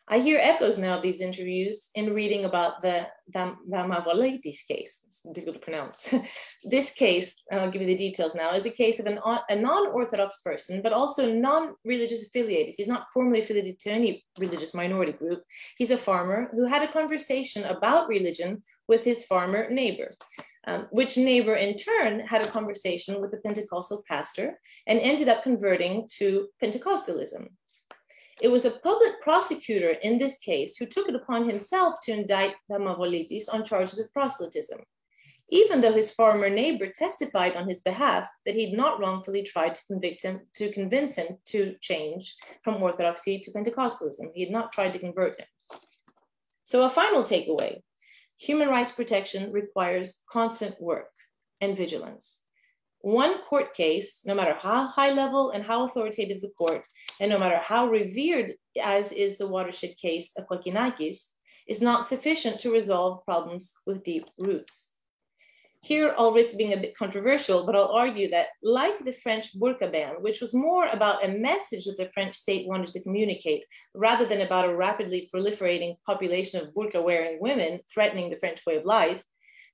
I hear echoes now of these interviews in reading about the Damavolitis case. It's difficult to pronounce. this case, and I'll give you the details now, is a case of an, a non-Orthodox person, but also non-religious affiliated. He's not formally affiliated to any religious minority group. He's a farmer who had a conversation about religion with his farmer neighbor. Um, which neighbor in turn had a conversation with a Pentecostal pastor and ended up converting to Pentecostalism. It was a public prosecutor in this case who took it upon himself to indict Damavolitis on charges of proselytism, even though his former neighbor testified on his behalf that he'd not wrongfully tried to convict him, to convince him to change from Orthodoxy to Pentecostalism. He had not tried to convert him. So a final takeaway, human rights protection requires constant work and vigilance one court case, no matter how high level and how authoritative the court, and no matter how revered as is the watershed case of Kokkinakis, is not sufficient to resolve problems with deep roots. Here, I'll risk being a bit controversial, but I'll argue that, like the French burqa ban, which was more about a message that the French state wanted to communicate, rather than about a rapidly proliferating population of burqa wearing women threatening the French way of life,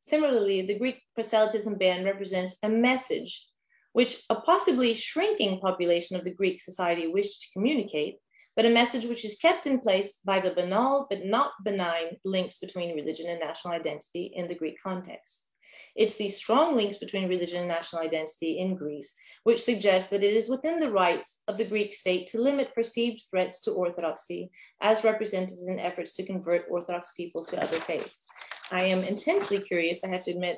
Similarly, the Greek proselytism ban represents a message which a possibly shrinking population of the Greek society wished to communicate, but a message which is kept in place by the banal but not benign links between religion and national identity in the Greek context. It's these strong links between religion and national identity in Greece, which suggest that it is within the rights of the Greek state to limit perceived threats to orthodoxy, as represented in efforts to convert Orthodox people to other faiths. I am intensely curious, I have to admit,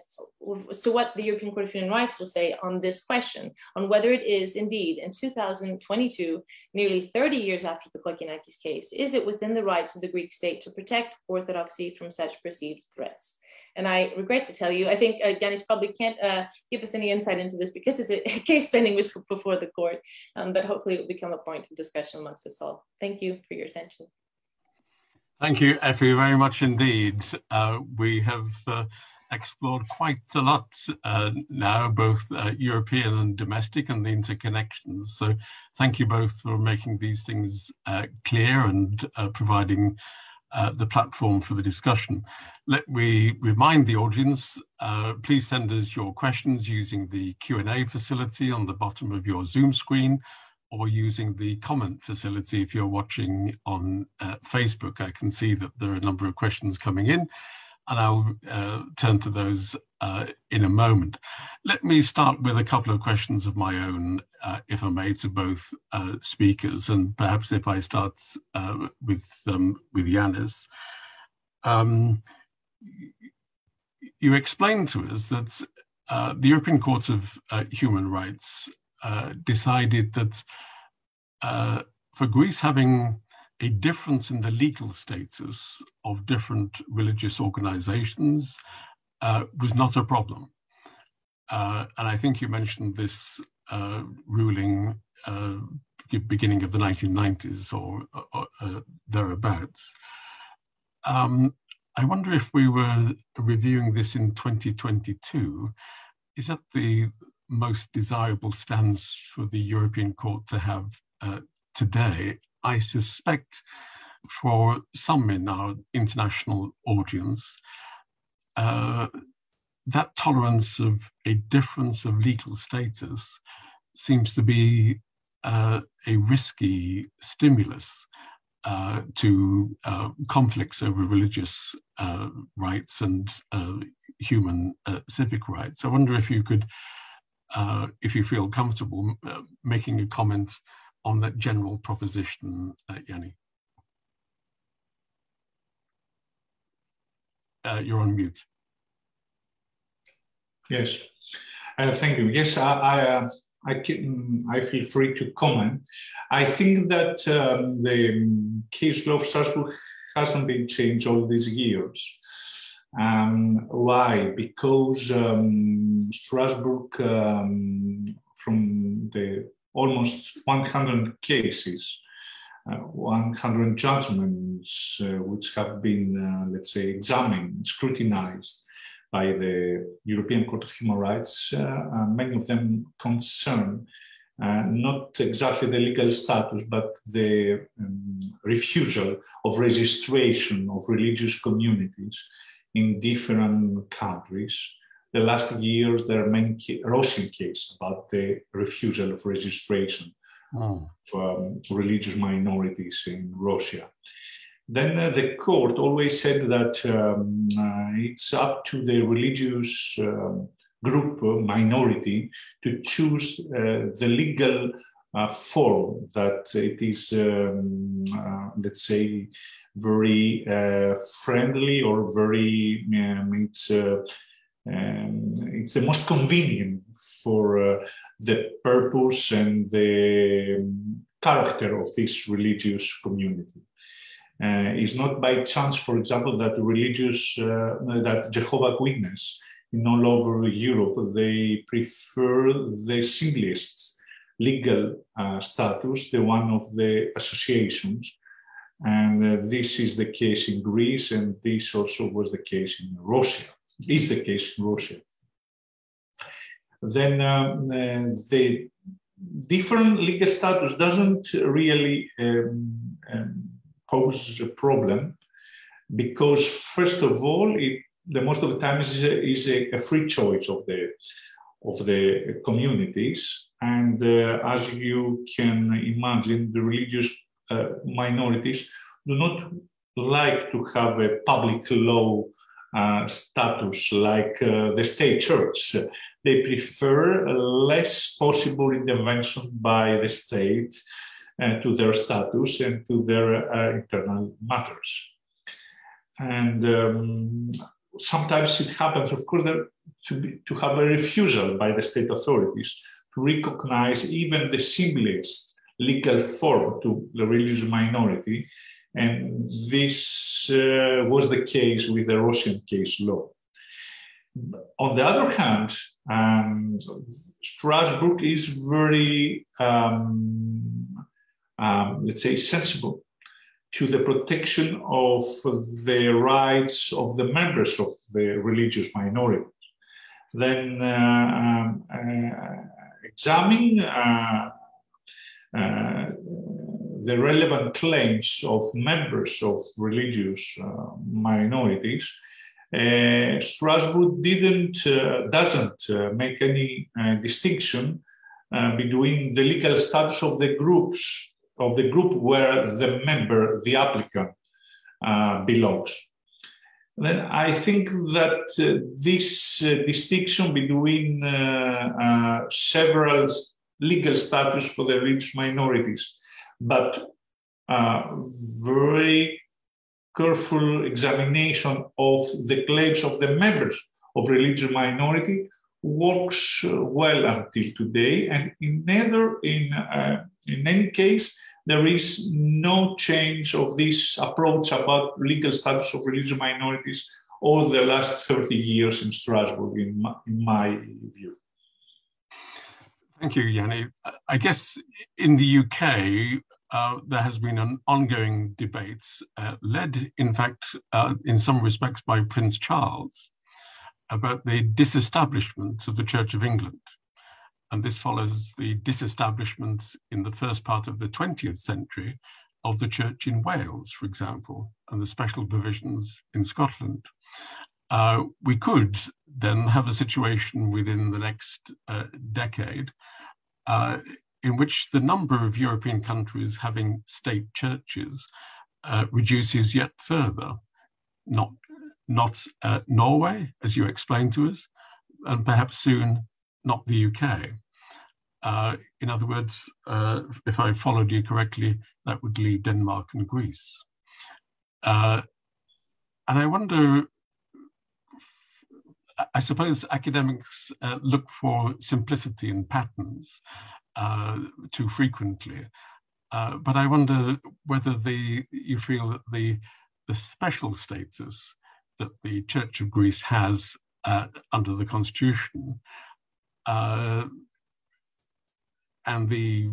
as to what the European Court of Human Rights will say on this question, on whether it is indeed in 2022, nearly 30 years after the Kokkinakis case, is it within the rights of the Greek state to protect orthodoxy from such perceived threats? And I regret to tell you, I think uh, Yannis probably can't uh, give us any insight into this because it's a case pending before the court, um, but hopefully it will become a point of discussion amongst us all. Thank you for your attention. Thank you, Effie, very much indeed. Uh, we have uh, explored quite a lot uh, now, both uh, European and domestic, and the interconnections. So, thank you both for making these things uh, clear and uh, providing the platform for the discussion. Let me remind the audience, please send us your questions using the Q&A facility on the bottom of your Zoom screen or using the comment facility if you're watching on uh, Facebook. I can see that there are a number of questions coming in and I'll uh, turn to those uh, in a moment. Let me start with a couple of questions of my own, uh, if I may, to both uh, speakers, and perhaps if I start uh, with um, with Yannis. Um, you explained to us that the European Court of Human Rights decided that for Greece having a difference in the legal status of different religious organizations uh, was not a problem. Uh, and I think you mentioned this uh, ruling uh, beginning of the 1990s or, or uh, thereabouts. Um, I wonder if we were reviewing this in 2022, is that the most desirable stance for the European Court to have uh, today? I suspect for some in our international audience, uh, that tolerance of a difference of legal status seems to be uh, a risky stimulus uh, to uh, conflicts over religious uh, rights and uh, human civic rights. I wonder if you could, if you feel comfortable making a comment on that general proposition, uh, Yanni? Uh, you're on mute. Yes, uh, thank you. Yes, I, I, uh, I, can, I feel free to comment. I think that um, the case law of Strasbourg hasn't been changed all these years. Um, why? Because um, Strasbourg, um, from the almost 100 cases, uh, 100 judgments uh, which have been, uh, let's say, examined, scrutinized by the European Court of Human Rights. Uh, uh, many of them concern uh, not exactly the legal status, but the um, refusal of registration of religious communities in different countries the last years, there are many Russian cases about the refusal of registration oh. um, religious minorities in Russia. Then uh, the court always said that um, uh, it's up to the religious um, group, uh, minority, to choose uh, the legal uh, form that it is, um, uh, let's say, very friendly or very, um, it's and it's the most convenient for uh, the purpose and the character of this religious community. Uh, it's not by chance, for example, that religious, uh, that Jehovah Witness in all over Europe, they prefer the simplest legal uh, status, the one of the associations. And uh, this is the case in Greece, and this also was the case in Russia is the case in Russia. Then um, uh, the different legal status doesn't really um, um, pose a problem because first of all, it, the most of the time is, a, is a, a, free choice of the of the communities, and uh, as you can imagine, the religious uh, minorities do not like to have a public law uh, status like uh, the state church. They prefer less possible intervention by the state uh, to their status and to their uh, internal matters. And um, sometimes it happens, of course, to, be, to have a refusal by the state authorities to recognize even the simplest legal form to the religious minority and this uh, was the case with the Russian case law. On the other hand, um, Strasbourg is very, um, um, let's say, sensible to the protection of the rights of the members of the religious minority. Then uh, um, uh, examine uh, uh, the relevant claims of members of religious uh, minorities, uh, Strasbourg didn't doesn't make any distinction between the legal status of the groups of the group where the member, the applicant, uh, belongs. Then I think that uh, this uh, distinction between several legal status for the religious minorities, but uh, very careful examination of the claims of the members of religious minority works well until today. And in neither in uh, in any case, there is no change of this approach about legal status of religious minorities over the last 30 years in Strasbourg, in my, in my view. Thank you, Yanni. I guess in the UK, uh, there has been an ongoing debate, uh, led, in fact, uh, in some respects by Prince Charles, about the disestablishment of the Church of England. And this follows the disestablishment in the first part of the 20th century of the church in Wales, for example, and the special provisions in Scotland. Uh, we could then have a situation within the next uh, decade uh, in which the number of European countries having state churches uh, reduces yet further. Not, not uh, Norway, as you explained to us, and perhaps soon not the UK. Uh, in other words, uh, if I followed you correctly, that would leave Denmark and Greece. Uh, and I wonder I suppose academics uh, look for simplicity in patterns uh, too frequently. But I wonder whether the, you feel that the, the special status that the Church of Greece has under the Constitution and the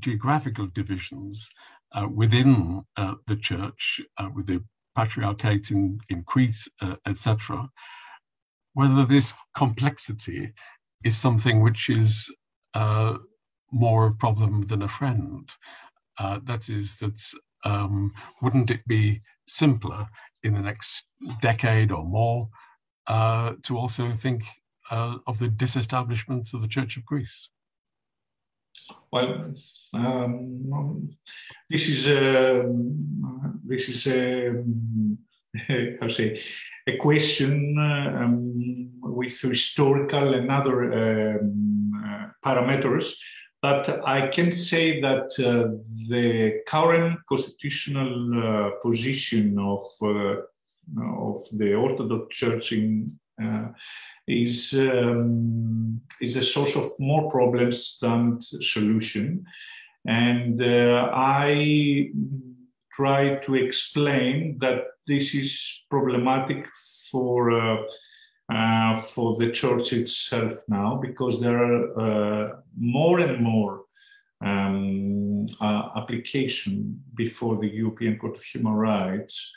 geographical divisions uh, within the Church, with the patriarchate in, in Crete, etc., whether this complexity is something which is uh, more of a problem than a friend. Uh, that is, that um, wouldn't it be simpler in the next decade or more uh, to also think uh, of the disestablishment of the Church of Greece? Well, um, this is a, this is a, how say a question um, with historical and other um, uh, parameters. But I can say that uh, the current constitutional uh, position of, uh, of the Orthodox Church in, uh, is, um, is a source of more problems than solution. And uh, I try to explain that this is problematic for uh, uh, for the church itself now because there are uh, more and more um, uh, application before the European Court of Human Rights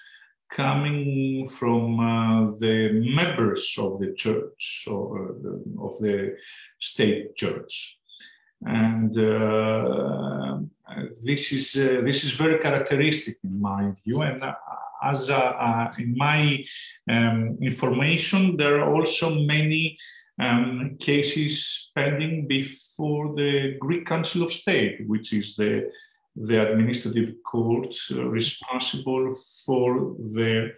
coming from uh, the members of the church or uh, of the state church. And uh, this is uh, this is very characteristic in my view. And uh, as in my um, information there are also many um, cases pending before the Greek Council of State, which is the the administrative court responsible for the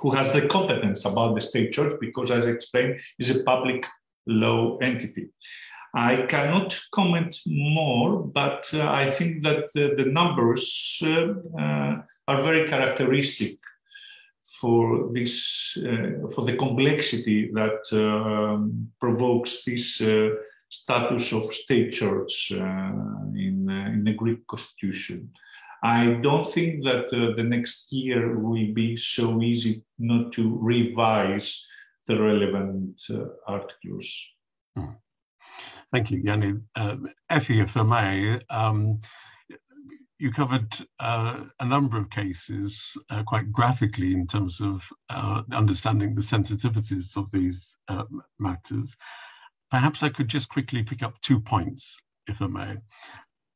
who has the competence about the state church because as I explained is a public law entity. I cannot comment more, but uh, I think that uh, the numbers uh, uh are very characteristic for this, uh, for the complexity that um, provokes this uh, status of state church in, in the Greek constitution. I don't think that the next year will be so easy not to revise the relevant articles. Thank you, Yanni. Uh, Effie, if I may, um, you covered uh, a number of cases uh, quite graphically in terms of uh, understanding the sensitivities of these uh, matters. Perhaps I could just quickly pick up two points, if I may.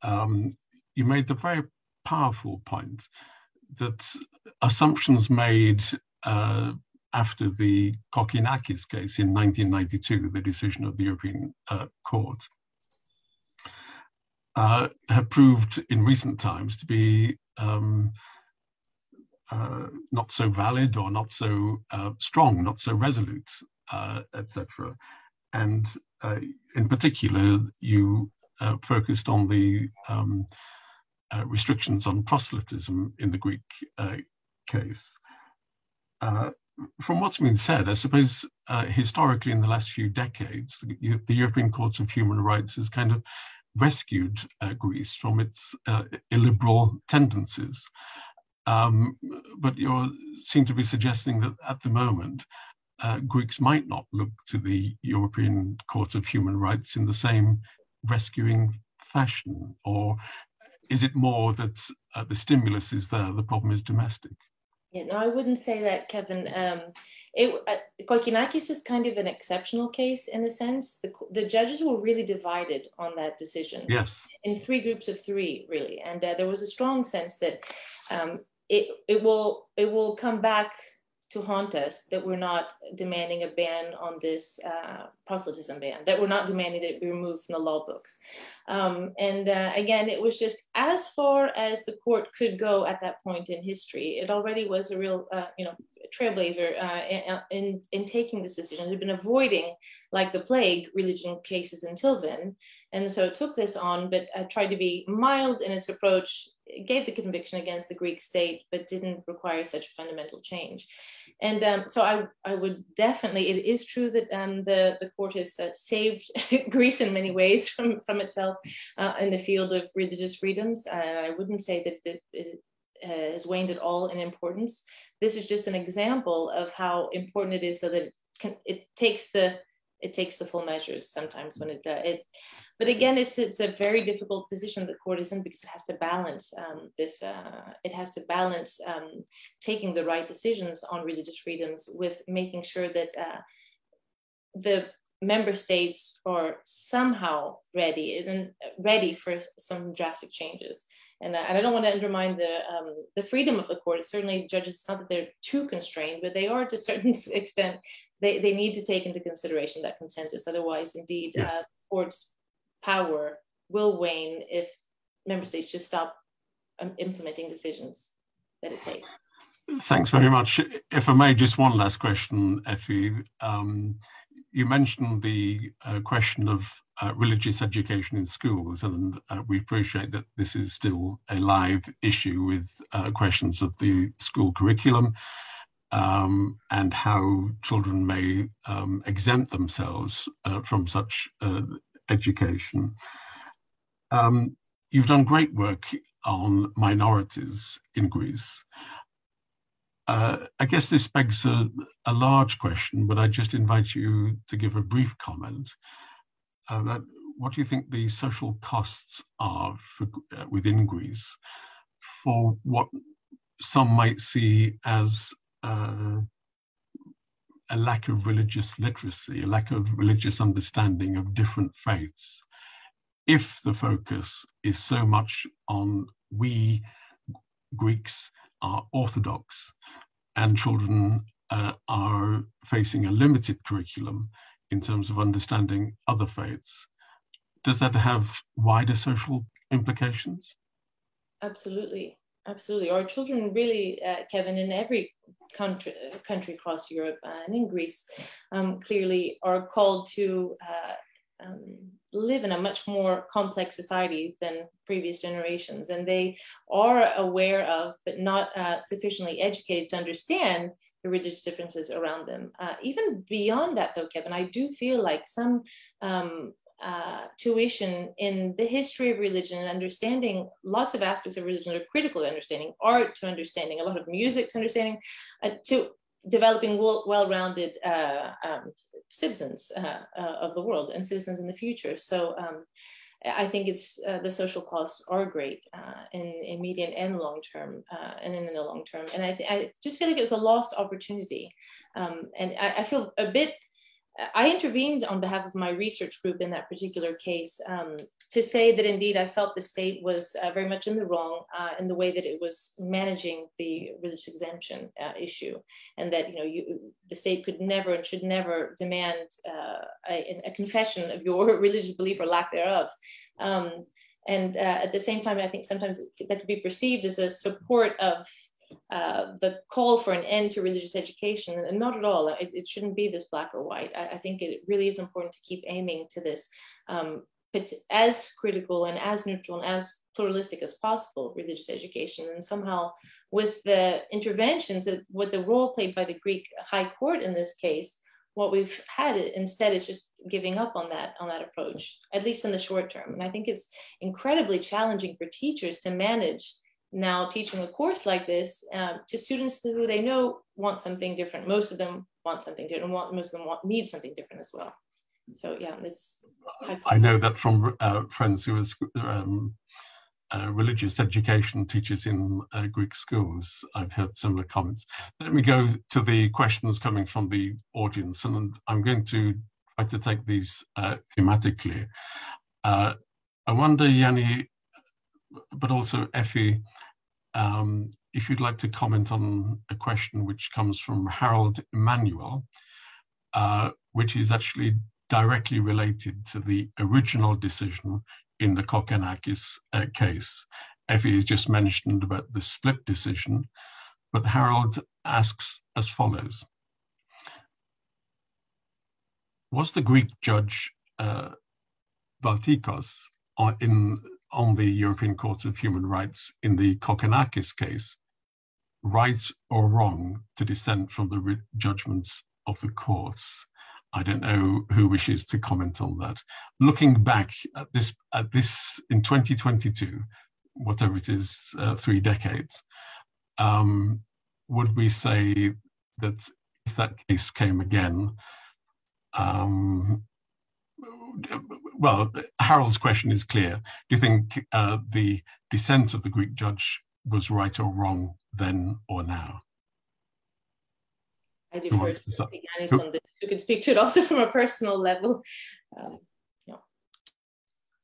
Um, you made the very powerful point that assumptions made uh, after the Kokkinakis case in 1992, the decision of the European uh, Court, uh, have proved in recent times to be um, uh, not so valid or not so uh, strong, not so resolute, uh, etc. And uh, in particular, you uh, focused on the um, restrictions on proselytism in the Greek case. from what's been said, I suppose historically in the last few decades, the, the European Courts of Human Rights has kind of rescued uh, Greece from its uh, illiberal tendencies. Um, but you seem to be suggesting that at the moment, uh, Greeks might not look to the European Court of Human Rights in the same rescuing fashion, or is it more that uh, the stimulus is there, the problem is domestic? Yeah, no, I wouldn't say that, Kevin. Um, it uh, Kokkinakis is kind of an exceptional case in a sense. The, the judges were really divided on that decision. Yes. In three groups of three, really, and uh, there was a strong sense that um, it it will it will come back to haunt us that we're not demanding a ban on this uh, proselytism ban, that we're not demanding that it be removed from the law books. Um, and uh, again, it was just as far as the court could go at that point in history. It already was a real, uh, you know, trailblazer uh, in, in taking this decision. Had been avoiding, like the plague, religion cases until then. And so it took this on, but uh, tried to be mild in its approach gave the conviction against the Greek state, but didn't require such a fundamental change. And um, so I, I would definitely, it is true that um, the, the court has uh, saved Greece in many ways from, from itself uh, in the field of religious freedoms. Uh, I wouldn't say that it, it uh, has waned at all in importance. This is just an example of how important it is though that it, can, it takes the it takes the full measures sometimes when it uh, it but again it's it's a very difficult position the court is in because it has to balance um, this uh, it has to balance um, taking the right decisions on religious freedoms with making sure that uh, the member states are somehow ready and ready for some drastic changes and, uh, and I don't want to undermine the um, the freedom of the court. Certainly, judges. It's not that they're too constrained, but they are to a certain extent. They, they need to take into consideration that consensus. Otherwise, indeed, uh, yes. uh, court's power will wane if member states just stop um, implementing decisions that it takes. Thanks very much. If I may, just one last question, Effie. Um, you mentioned the uh, question of uh, religious education in schools, and uh, we appreciate that this is still a live issue with uh, questions of the school curriculum um, and how children may um, exempt themselves uh, from such uh, education. Um, you've done great work on minorities in Greece. Uh, I guess this begs a, a, large question, but I just invite you to give a brief comment about what do you think the social costs are for, uh, within Greece for what some might see as uh, a lack of religious literacy, a lack of religious understanding of different faiths. If the focus is so much on we Greeks are Orthodox and children uh, are facing a limited curriculum in terms of understanding other faiths. Does that have wider social implications? Absolutely, absolutely. Our children really, uh, Kevin, in every country, country across Europe and in Greece, um, clearly are called to uh, um, live in a much more complex society than previous generations. And they are aware of, but not uh, sufficiently educated to understand religious differences around them. Uh, even beyond that, though, Kevin, I do feel like some um, uh, tuition in the history of religion and understanding lots of aspects of religion are critical to understanding art, to understanding a lot of music, to understanding, uh, to developing well-rounded uh, um, citizens uh, uh, of the world and citizens in the future. So um, I think it's uh, the social costs are great uh, in, in medium and long term, uh, and in the long term. And I, I just feel like it was a lost opportunity. Um, and I, I, feel a bit I intervened on behalf of my research group in that particular case um, to say that indeed I felt the state was uh, very much in the wrong uh, in the way that it was managing the religious exemption uh, issue, and that you know you, the state could never and should never demand uh, a, a, confession of your religious belief or lack thereof. Um, and uh, at the same time, I think sometimes that could be perceived as a support of uh, the call for an end to religious education, and not at all. It, it shouldn't be this black or white. I, I, think it really is important to keep aiming to this, um, but as critical and as neutral and as pluralistic as possible religious education. And somehow, with the interventions, that with the role played by the Greek High Court in this case, what we've had instead is just giving up on that on that approach, at least in the short term. And I think it's incredibly challenging for teachers to manage now teaching a course like this um, to students who they know want something different. Most of them want something different. Want, most of them want need something different as well. So yeah, this. I know that from uh, friends who are um, uh, religious education teachers in uh, Greek schools. I've heard similar comments. Let me go to the questions coming from the audience, and I'm going to try to take these uh, thematically. Uh, I wonder, Yanni, but also Effie, um, if you'd like to comment on a question which comes from Harold Emanuel, uh, which is actually directly related to the original decision in the Kokkinakis uh, case. Effie has just mentioned about the split decision, but Harold asks as follows. Was the Greek judge uh, Valticos in on the European Court of Human Rights in the Kokkinakis case, right or wrong to dissent from the judgments of the courts? I don't know who wishes to comment on that. Looking back at this, at this in 2022, whatever it is, uh, three decades, um, would we say that if that case came again, um, well, Harold's question is clear. Do you think uh, the dissent of the Greek judge was right or wrong then or now? I defer to, to Yannis on this. You can speak to it also from a personal level. Um, yeah.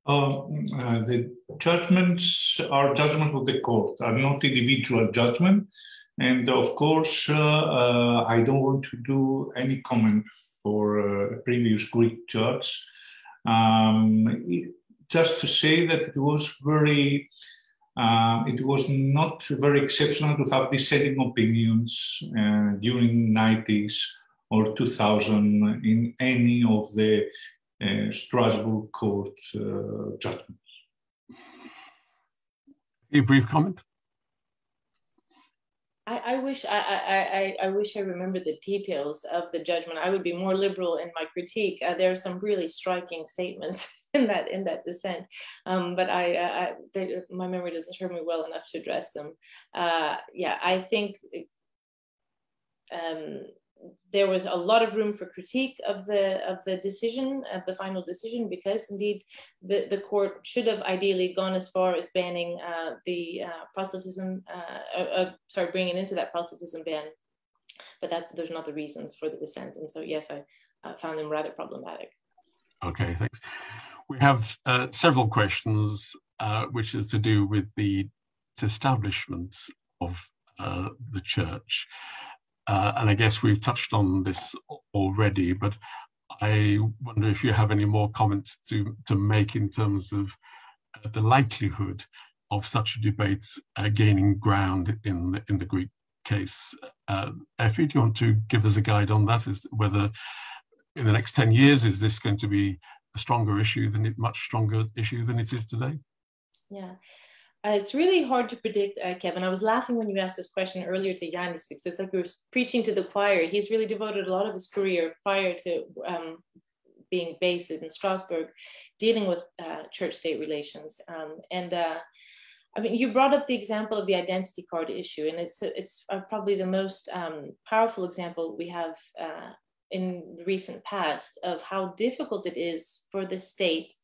Um, uh, the judgments are judgments of the court, are not individual judgment. And of course, uh, uh, I don't want to do any comment for uh, previous Greek judge um, just to say that it was very, uh, it was not very exceptional to have dissenting opinions uh, during 90s or 2000 in any of the uh, Strasbourg court judgments. A brief comment? I, I wish I, I, I, wish I remember the details of the judgment. I would be more liberal in my critique. Uh, there are some really striking statements in that in that dissent, um, but I, I they, my memory doesn't serve me well enough to address them. Uh, yeah, I think um, there was a lot of room for critique of the of the decision of the final decision because indeed the, the court should have ideally gone as far as banning uh, the uh, proselytism uh, uh, uh sorry bringing into that proselytism ban. But that there's not the reasons for the dissent. And so yes I uh, found them rather problematic. Okay thanks. We have several questions which is to do with the establishment of the church uh, and I guess we've touched on this already, but I wonder if you have any more comments to, to make in terms of uh, the likelihood of such a debate uh, gaining ground in, in the Greek case. Uh, Effie, do you want to give us a guide on that? Is whether in the next 10 years, is this going to be a stronger issue than it, much stronger issue than it is today? Yeah, uh, it's really hard to predict, uh, Kevin. I was laughing when you asked this question earlier to Yannis because it's like we were preaching to the choir. He's really devoted a lot of his career prior to um, being based in Strasbourg, dealing with uh, church-state relations. Um, and uh, I mean, you brought up the example of the identity card issue, and it's it's uh, probably the most um, powerful example we have uh, in recent past of how difficult it is for the state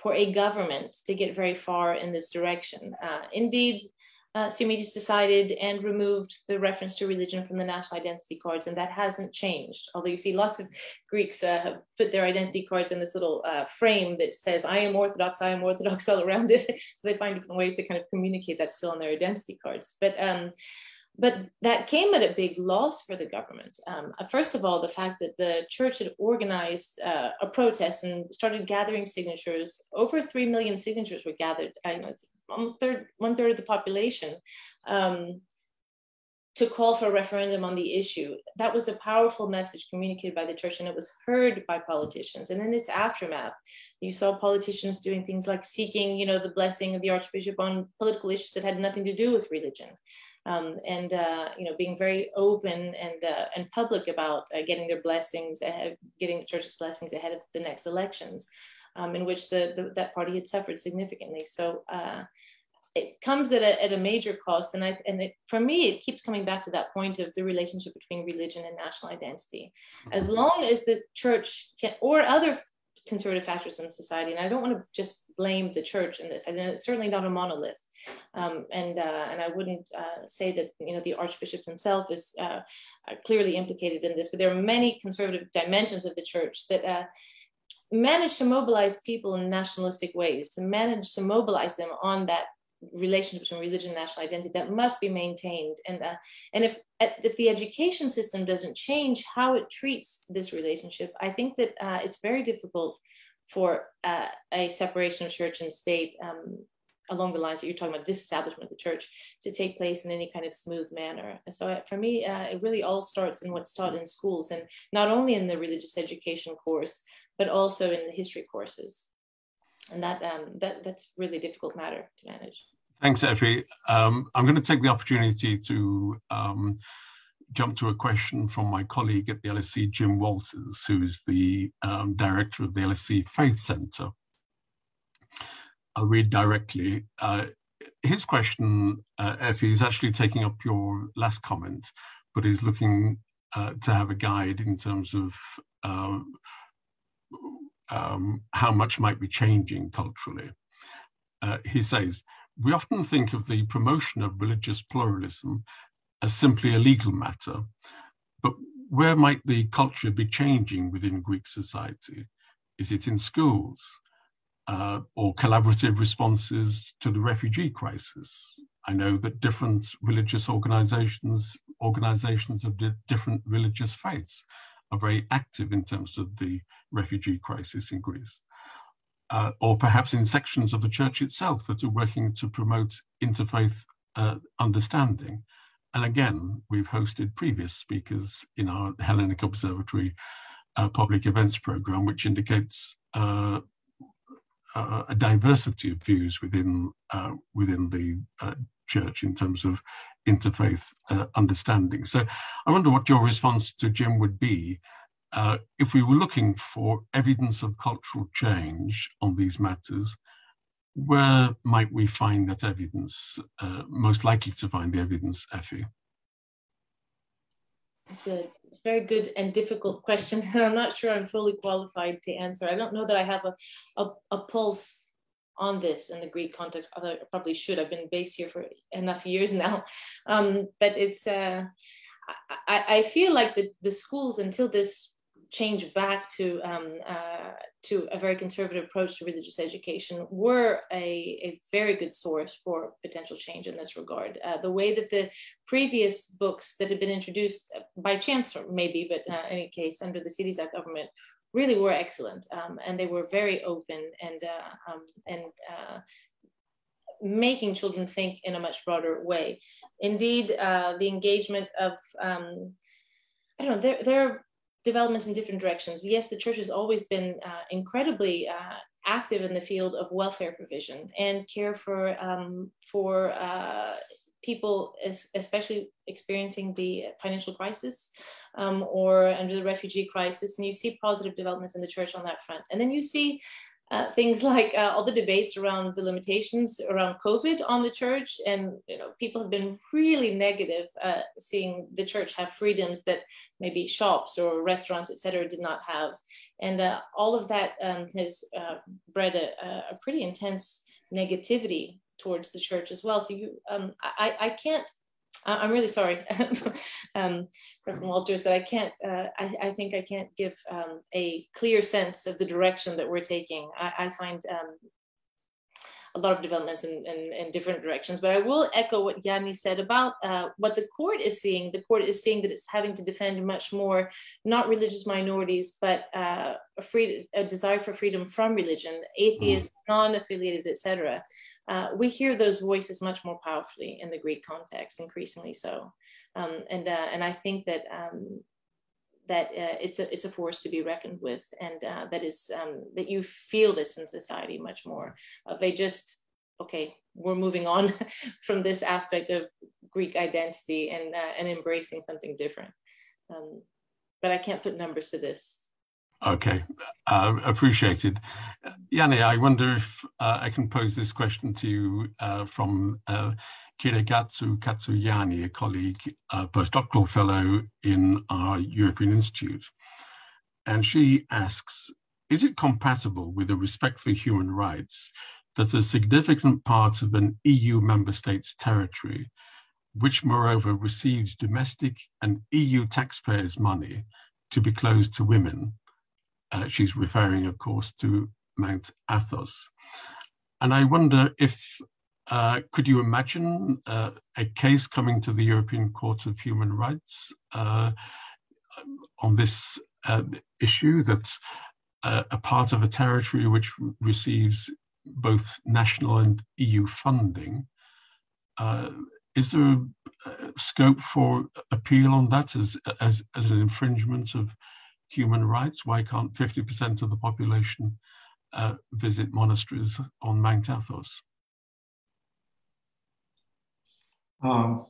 for a government to get very far in this direction. Uh, indeed, uh, decided and removed the reference to religion from the national identity cards, and that hasn't changed. Although you see lots of Greeks uh, have put their identity cards in this little uh, frame that says, I am Orthodox, I am Orthodox all around it. so they find different ways to kind of communicate that still on their identity cards. But um, but that came at a big loss for the government. Um, uh, first of all, the fact that the church had organized uh, a protest and started gathering signatures. Over 3 million signatures were gathered. I know almost third, one third of the population um, to call for a referendum on the issue. That was a powerful message communicated by the church and it was heard by politicians. And in its aftermath, you saw politicians doing things like seeking, you know, the blessing of the archbishop on political issues that had nothing to do with religion. Um, and uh, you know being very open and uh, and public about uh, getting their blessings ahead, getting the church's blessings ahead of the next elections um, in which the, the, that party had suffered significantly. So uh, it comes at a, at a major cost. And, I, and it, for me, it keeps coming back to that point of the relationship between religion and national identity. As mm-hmm. long as the church can, or other conservative factors in society, and I don't want to just blame the church in this. I mean, it's certainly not a monolith, um, and uh, and I wouldn't uh, say that you know the archbishop himself is uh, clearly implicated in this. But there are many conservative dimensions of the church that uh, manage to mobilize people in nationalistic ways, to manage to mobilize them on that relationship between religion and national identity that must be maintained. And, uh, and if, if the education system doesn't change how it treats this relationship, I think that uh, it's very difficult for uh, a separation of church and state um, along the lines that you're talking about disestablishment of the church to take place in any kind of smooth manner. So uh, for me, uh, it really all starts in what's taught in schools and not only in the religious education course, but also in the history courses. And that, um, that that's really difficult matter to manage. Thanks, Effie. Um, I'm going to take the opportunity to um, jump to a question from my colleague at the LSE, Jim Walters, who is the um, director of the LSE Faith Centre. I'll read directly. Uh, his question, uh, Effie, is actually taking up your last comment, but is looking uh, to have a guide in terms of uh, um, how much might be changing culturally. Uh, he says, we often think of the promotion of religious pluralism as simply a legal matter, but where might the culture be changing within Greek society? Is it in schools uh, or collaborative responses to the refugee crisis? I know that different religious organizations, organizations of different religious faiths are very active in terms of the refugee crisis in Greece. Uh, or perhaps in sections of the church itself that are working to promote interfaith uh, understanding. And again, we've hosted previous speakers in our Hellenic Observatory uh, public events program, which indicates uh, a diversity of views within uh, within the uh, church in terms of interfaith uh, understanding. So I wonder what your response to Jim would be uh, if we were looking for evidence of cultural change on these matters, where might we find that evidence, uh, most likely to find the evidence, Effie? It's a, it's a very good and difficult question, and I'm not sure I'm fully qualified to answer. I don't know that I have a, a, a pulse on this in the Greek context, although I probably should. I've been based here for enough years now. Um, but it's, uh, I, I feel like the, the schools until this change back to um, uh, to a very conservative approach to religious education were a, a very good source for potential change in this regard. Uh, the way that the previous books that had been introduced by chance, maybe, but uh, in any case, under the Syriza government really were excellent, um, and they were very open and uh, um, and uh, making children think in a much broader way. Indeed, uh, the engagement of um, I don't know there there are developments in different directions. Yes, the church has always been uh, incredibly uh, active in the field of welfare provision and care for um, for uh, people, especially experiencing the financial crisis um, or under the refugee crisis, and you see positive developments in the church on that front. And then you see uh, things like uh, all the debates around the limitations around COVID on the church, and you know, people have been really negative, uh, seeing the church have freedoms that maybe shops or restaurants, etc., did not have, and uh, all of that um, has uh, bred a, a, pretty intense negativity towards the church as well. So you, um, I, I can't I'm really sorry, um, Reverend Walters, that I can't, uh, I, I, think I can't give um, a clear sense of the direction that we're taking. I, I find um, a lot of developments in, in, in, different directions, but I will echo what Yanni said about uh, what the court is seeing. The court is seeing that it's having to defend much more, not religious minorities, but uh, a, free, a desire for freedom from religion, atheists, mm. non-affiliated, etc uh, we hear those voices much more powerfully in the Greek context, increasingly so. Um, and uh, and I think that um, that uh, it's a it's a force to be reckoned with, and uh, that is um, that you feel this in society much more of a just okay, we're moving on from this aspect of Greek identity and uh, and embracing something different. Um, but I can't put numbers to this Okay, uh, appreciated. Yanni, I wonder if uh, I can pose this question to you uh, from uh, Kyriagatsu Katsuyani, a colleague, a postdoctoral fellow in our European Institute. And she asks, is it compatible with the respect for human rights that a significant part of an EU member state's territory, which moreover receives domestic and EU taxpayers' money to be closed to women, uh, she's referring, of course, to Mount Athos. And I wonder if, uh, could you imagine uh, a case coming to the European Court of Human Rights uh, on this uh, issue that's uh, a part of a territory which receives both national and EU funding? is there a scope for appeal on that as, as, as an infringement of human rights? Why can't 50% of the population uh, visit monasteries on Mount Athos? Um,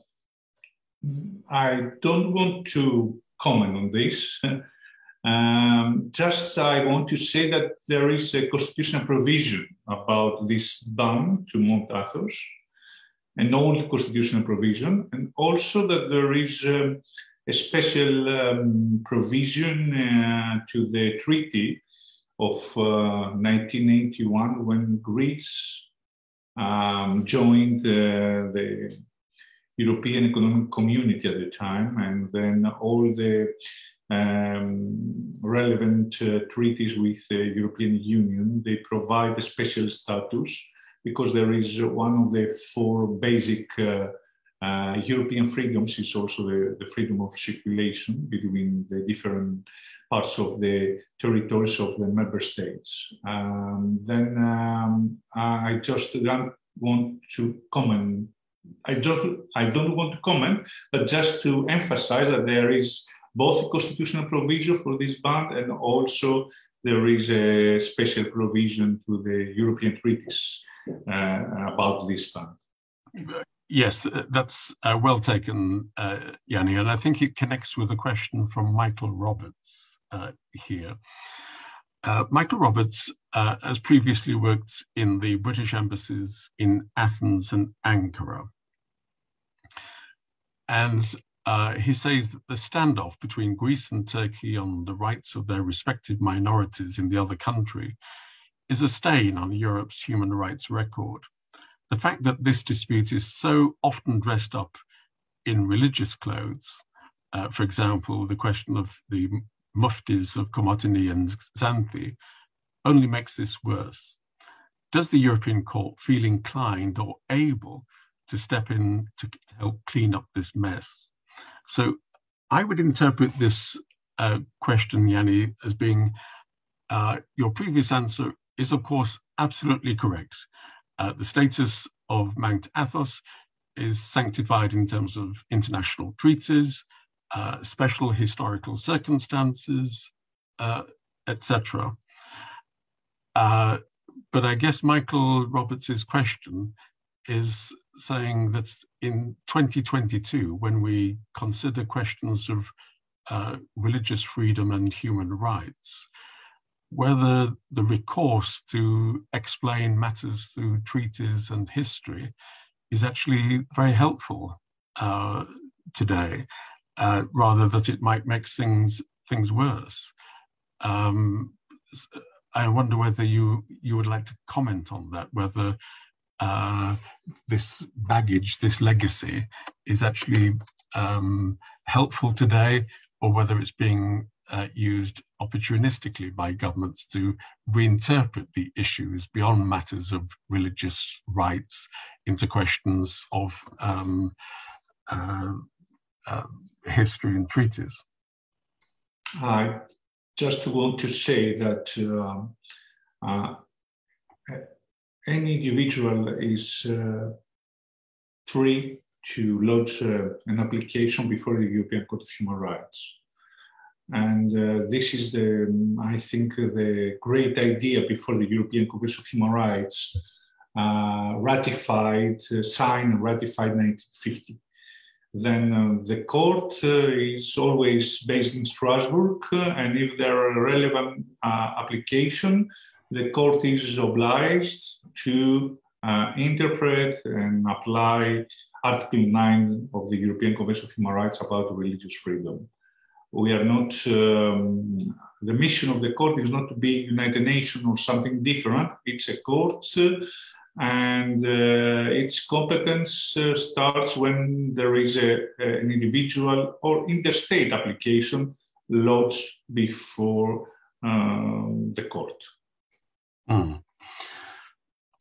I don't want to comment on this. um, just I want to say that there is a constitutional provision about this ban to Mount Athos, an old constitutional provision, and also that there is um, a special um, provision uh, to the treaty of uh, 1981 when Greece um, joined uh, the European Economic Community at the time, and then all the um, relevant uh, treaties with the European Union, they provide a special status because there is one of the four basic uh, European freedoms is also the, the, freedom of circulation between the different parts of the territories of the member states. Um, then um, I just don't want to comment. I just I don't want to comment, but just to emphasize that there is both a constitutional provision for this ban and also there is a special provision to the European treaties uh, about this ban. Yes, uh, that's uh, well taken, uh, Yanni, and I think it connects with a question from Michael Roberts uh, here. Uh, Michael Roberts uh, has previously worked in the British embassies in Athens and Ankara. And he says that the standoff between Greece and Turkey on the rights of their respective minorities in the other country is a stain on Europe's human rights record the fact that this dispute is so often dressed up in religious clothes, uh, for example, the question of the muftis of Komotini and Xanthi, only makes this worse. Does the European Court feel inclined or able to step in to help clean up this mess? So I would interpret this uh, question, Yanni, as being uh, your previous answer is, of course, absolutely correct. Uh, the status of Mount Athos is sanctified in terms of international treaties, uh, special historical circumstances, uh, etc. Uh, but I guess Michael Roberts's question is saying that in 2022, when we consider questions of uh, religious freedom and human rights, whether the recourse to explain matters through treaties and history is actually very helpful uh, today, uh, rather that it might make things things worse. Um, I wonder whether you you would like to comment on that, whether uh, this baggage, this legacy, is actually um, helpful today, or whether it's being uh, used opportunistically by governments to reinterpret the issues beyond matters of religious rights into questions of um, uh, uh, history and treaties. I just want to say that uh, uh, any individual is uh, free to lodge an application before the European Court of Human Rights. And uh, this is the, I think, the great idea before the European Convention of Human Rights uh, ratified, uh, signed, ratified 1950. Then uh, the court uh, is always based in Strasbourg, uh, and if there are relevant application, the court is obliged to interpret and apply Article 9 of the European Convention of Human Rights about religious freedom we are not um, the mission of the court is not to be united nations or something different. It's a court and uh, its competence uh, starts when there is a, an individual or interstate application lodged before um, the court. Mm.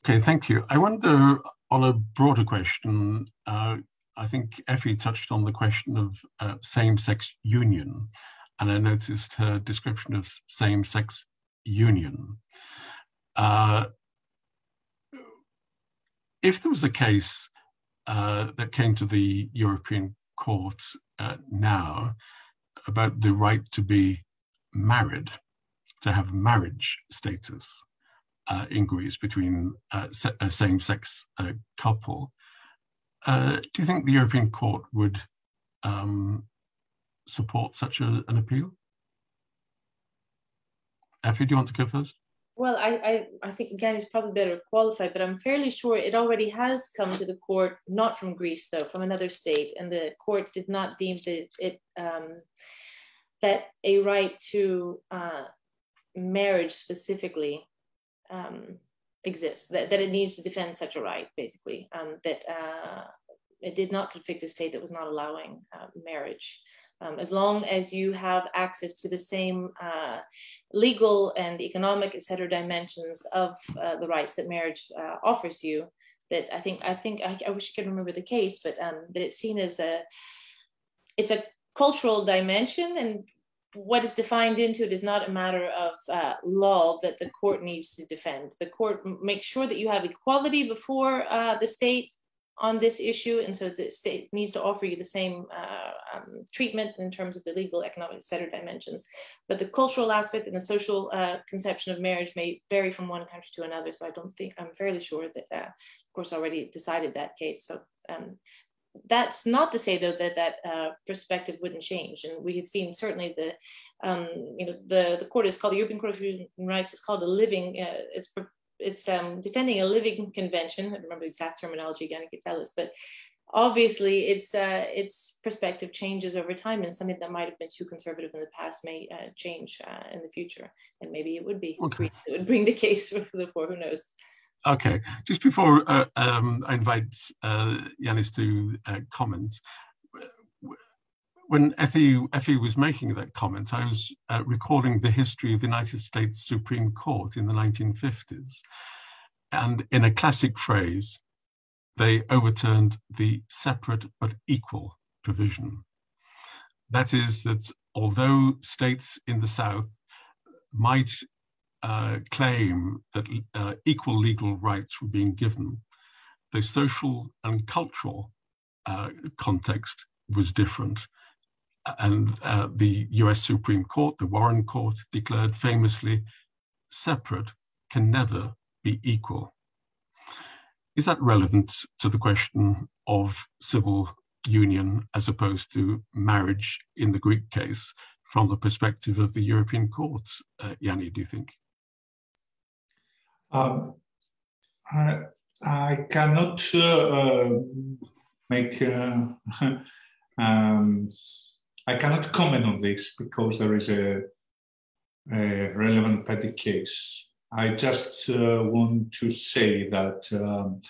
okay thank you. I wonder on a broader question uh, I think Effie touched on the question of uh, same-sex union, and I noticed her description of same-sex union. Uh, if there was a case uh, that came to the European Court uh, now about the right to be married, to have marriage status uh, in Greece between uh, a same-sex couple, uh, do you think the European Court would um, support such a, an appeal? Effie, do you want to go first? Well, I, I, I think again he's probably better qualified, but I'm fairly sure it already has come to the court, not from Greece though, from another state, and the court did not deem that it um, that a right to uh, marriage specifically um, exists, that, that it needs to defend such a right, basically, um, that uh, it did not convict a state that was not allowing uh, marriage. Um, as long as you have access to the same uh, legal and economic, et cetera, dimensions of uh, the rights that marriage uh, offers you, that I think, I think, I, I, wish I could remember the case, but um, that it's seen as a, it's a cultural dimension and what is defined into it is not a matter of uh, law that the court needs to defend. The court makes sure that you have equality before uh, the state on this issue, and so the state needs to offer you the same uh, um, treatment in terms of the legal, economic, etc. dimensions. But the cultural aspect and the social uh, conception of marriage may vary from one country to another. So I don't think I'm fairly sure that, uh, of course, already decided that case. So um, that's not to say though that that uh, perspective wouldn't change. And we have seen certainly the um, you know the the court is called the european court of human rights is called a living uh, it's it's um, defending a living convention. I don't remember the exact terminology again i could tell us but obviously its uh, its perspective changes over time and something that might have been too conservative in the past may uh, change uh, in the future. And maybe it would be. Okay. it would bring the case for the poor who knows Okay, just before uh, um, I invite uh, Yannis to uh, comment, when Effie, Effie was making that comment, I was uh, recalling the history of the United States Supreme Court in the 1950s. And in a classic phrase, they overturned the separate but equal provision. That is, that although states in the South might uh, claim that uh, equal legal rights were being given, the social and cultural uh, context was different. And uh, the US Supreme Court, the Warren Court, declared famously separate can never be equal. Is that relevant to the question of civil union as opposed to marriage in the Greek case from the perspective of the European courts, uh, Yanni, do you think? Um, I, I, cannot uh, make, uh, um, I cannot comment on this because there is a, a relevant petty case. I just uh, want to say that um,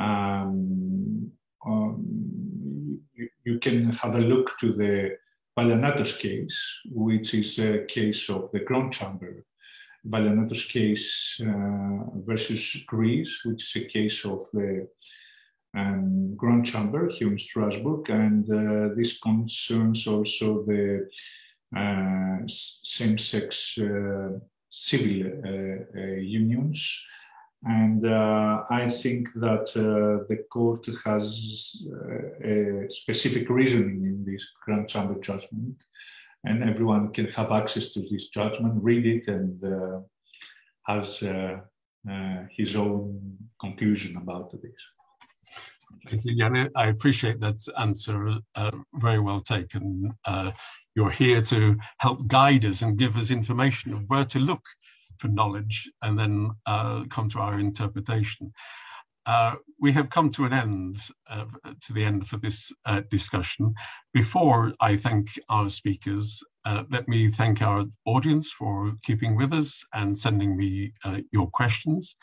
um, um, you, you, can have a look to the Vallianatos case, which is a case of the Grand Chamber. Vallianatos case uh, versus Greece, which is a case of the um, Grand Chamber here in Strasbourg, and uh, this concerns also the uh, same-sex uh, civil unions. And uh, I think that uh, the court has uh, a specific reasoning in this Grand Chamber judgment, and everyone can have access to this judgment, read it, and uh, has uh, uh, his own conclusion about this. Thank you, Yanni. I appreciate that answer. very well taken. you're here to help guide us and give us information of where to look for knowledge and then uh, come to our interpretation. Uh, we have come to an end, uh, to the end for this uh, discussion. Before I thank our speakers, uh, let me thank our audience for keeping with us and sending me uh, your questions.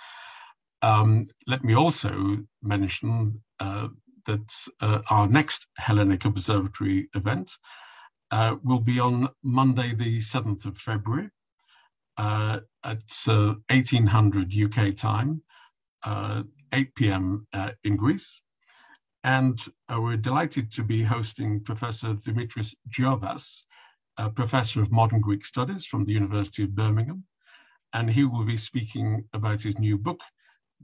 Um, let me also mention that our next Hellenic Observatory event will be on Monday, the 7th of February, at uh, 1800 UK time, 8 p.m. Uh, in Greece. And uh, we're delighted to be hosting Professor Dimitris Tziovas, a professor of modern Greek studies from the University of Birmingham. And he will be speaking about his new book,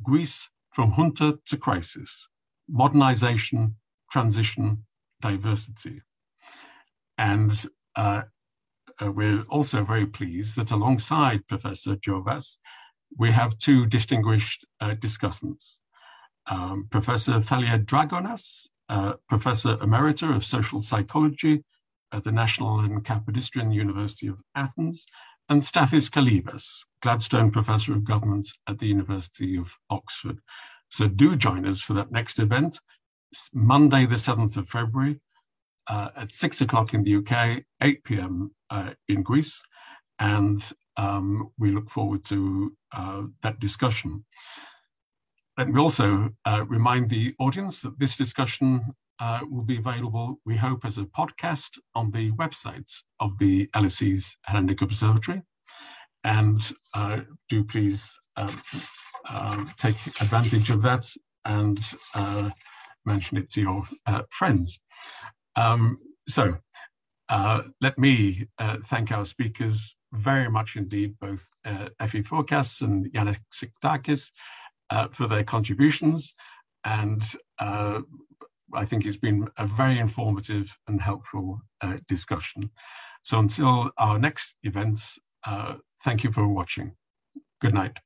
Greece from Junta to Crisis, Modernization, Transition, Diversity. And uh, uh, we're also very pleased that alongside Professor Tziovas, we have two distinguished uh, discussants. Um, Professor Thalia Dragonas, uh, Professor Emerita of Social Psychology at the National and Kapodistrian University of Athens, and Stathis Kalyvas, Gladstone Professor of Government at the University of Oxford. So do join us for that next event, Monday, the 7th of February, uh, at six o'clock in the UK, 8 p.m. Uh, in Greece, and um, we look forward to uh, that discussion. Let me also uh, remind the audience that this discussion uh, will be available, we hope, as a podcast on the websites of the LSE's Hellenic Observatory. And uh, do please um, take advantage of that and mention it to your friends. Um, so uh, let me uh, thank our speakers very much indeed, both uh, Effie Fokas and Yannis Ktistakis uh, for their contributions. And uh, I think it's been a very informative and helpful uh, discussion. So until our next events, thank you for watching. Good night.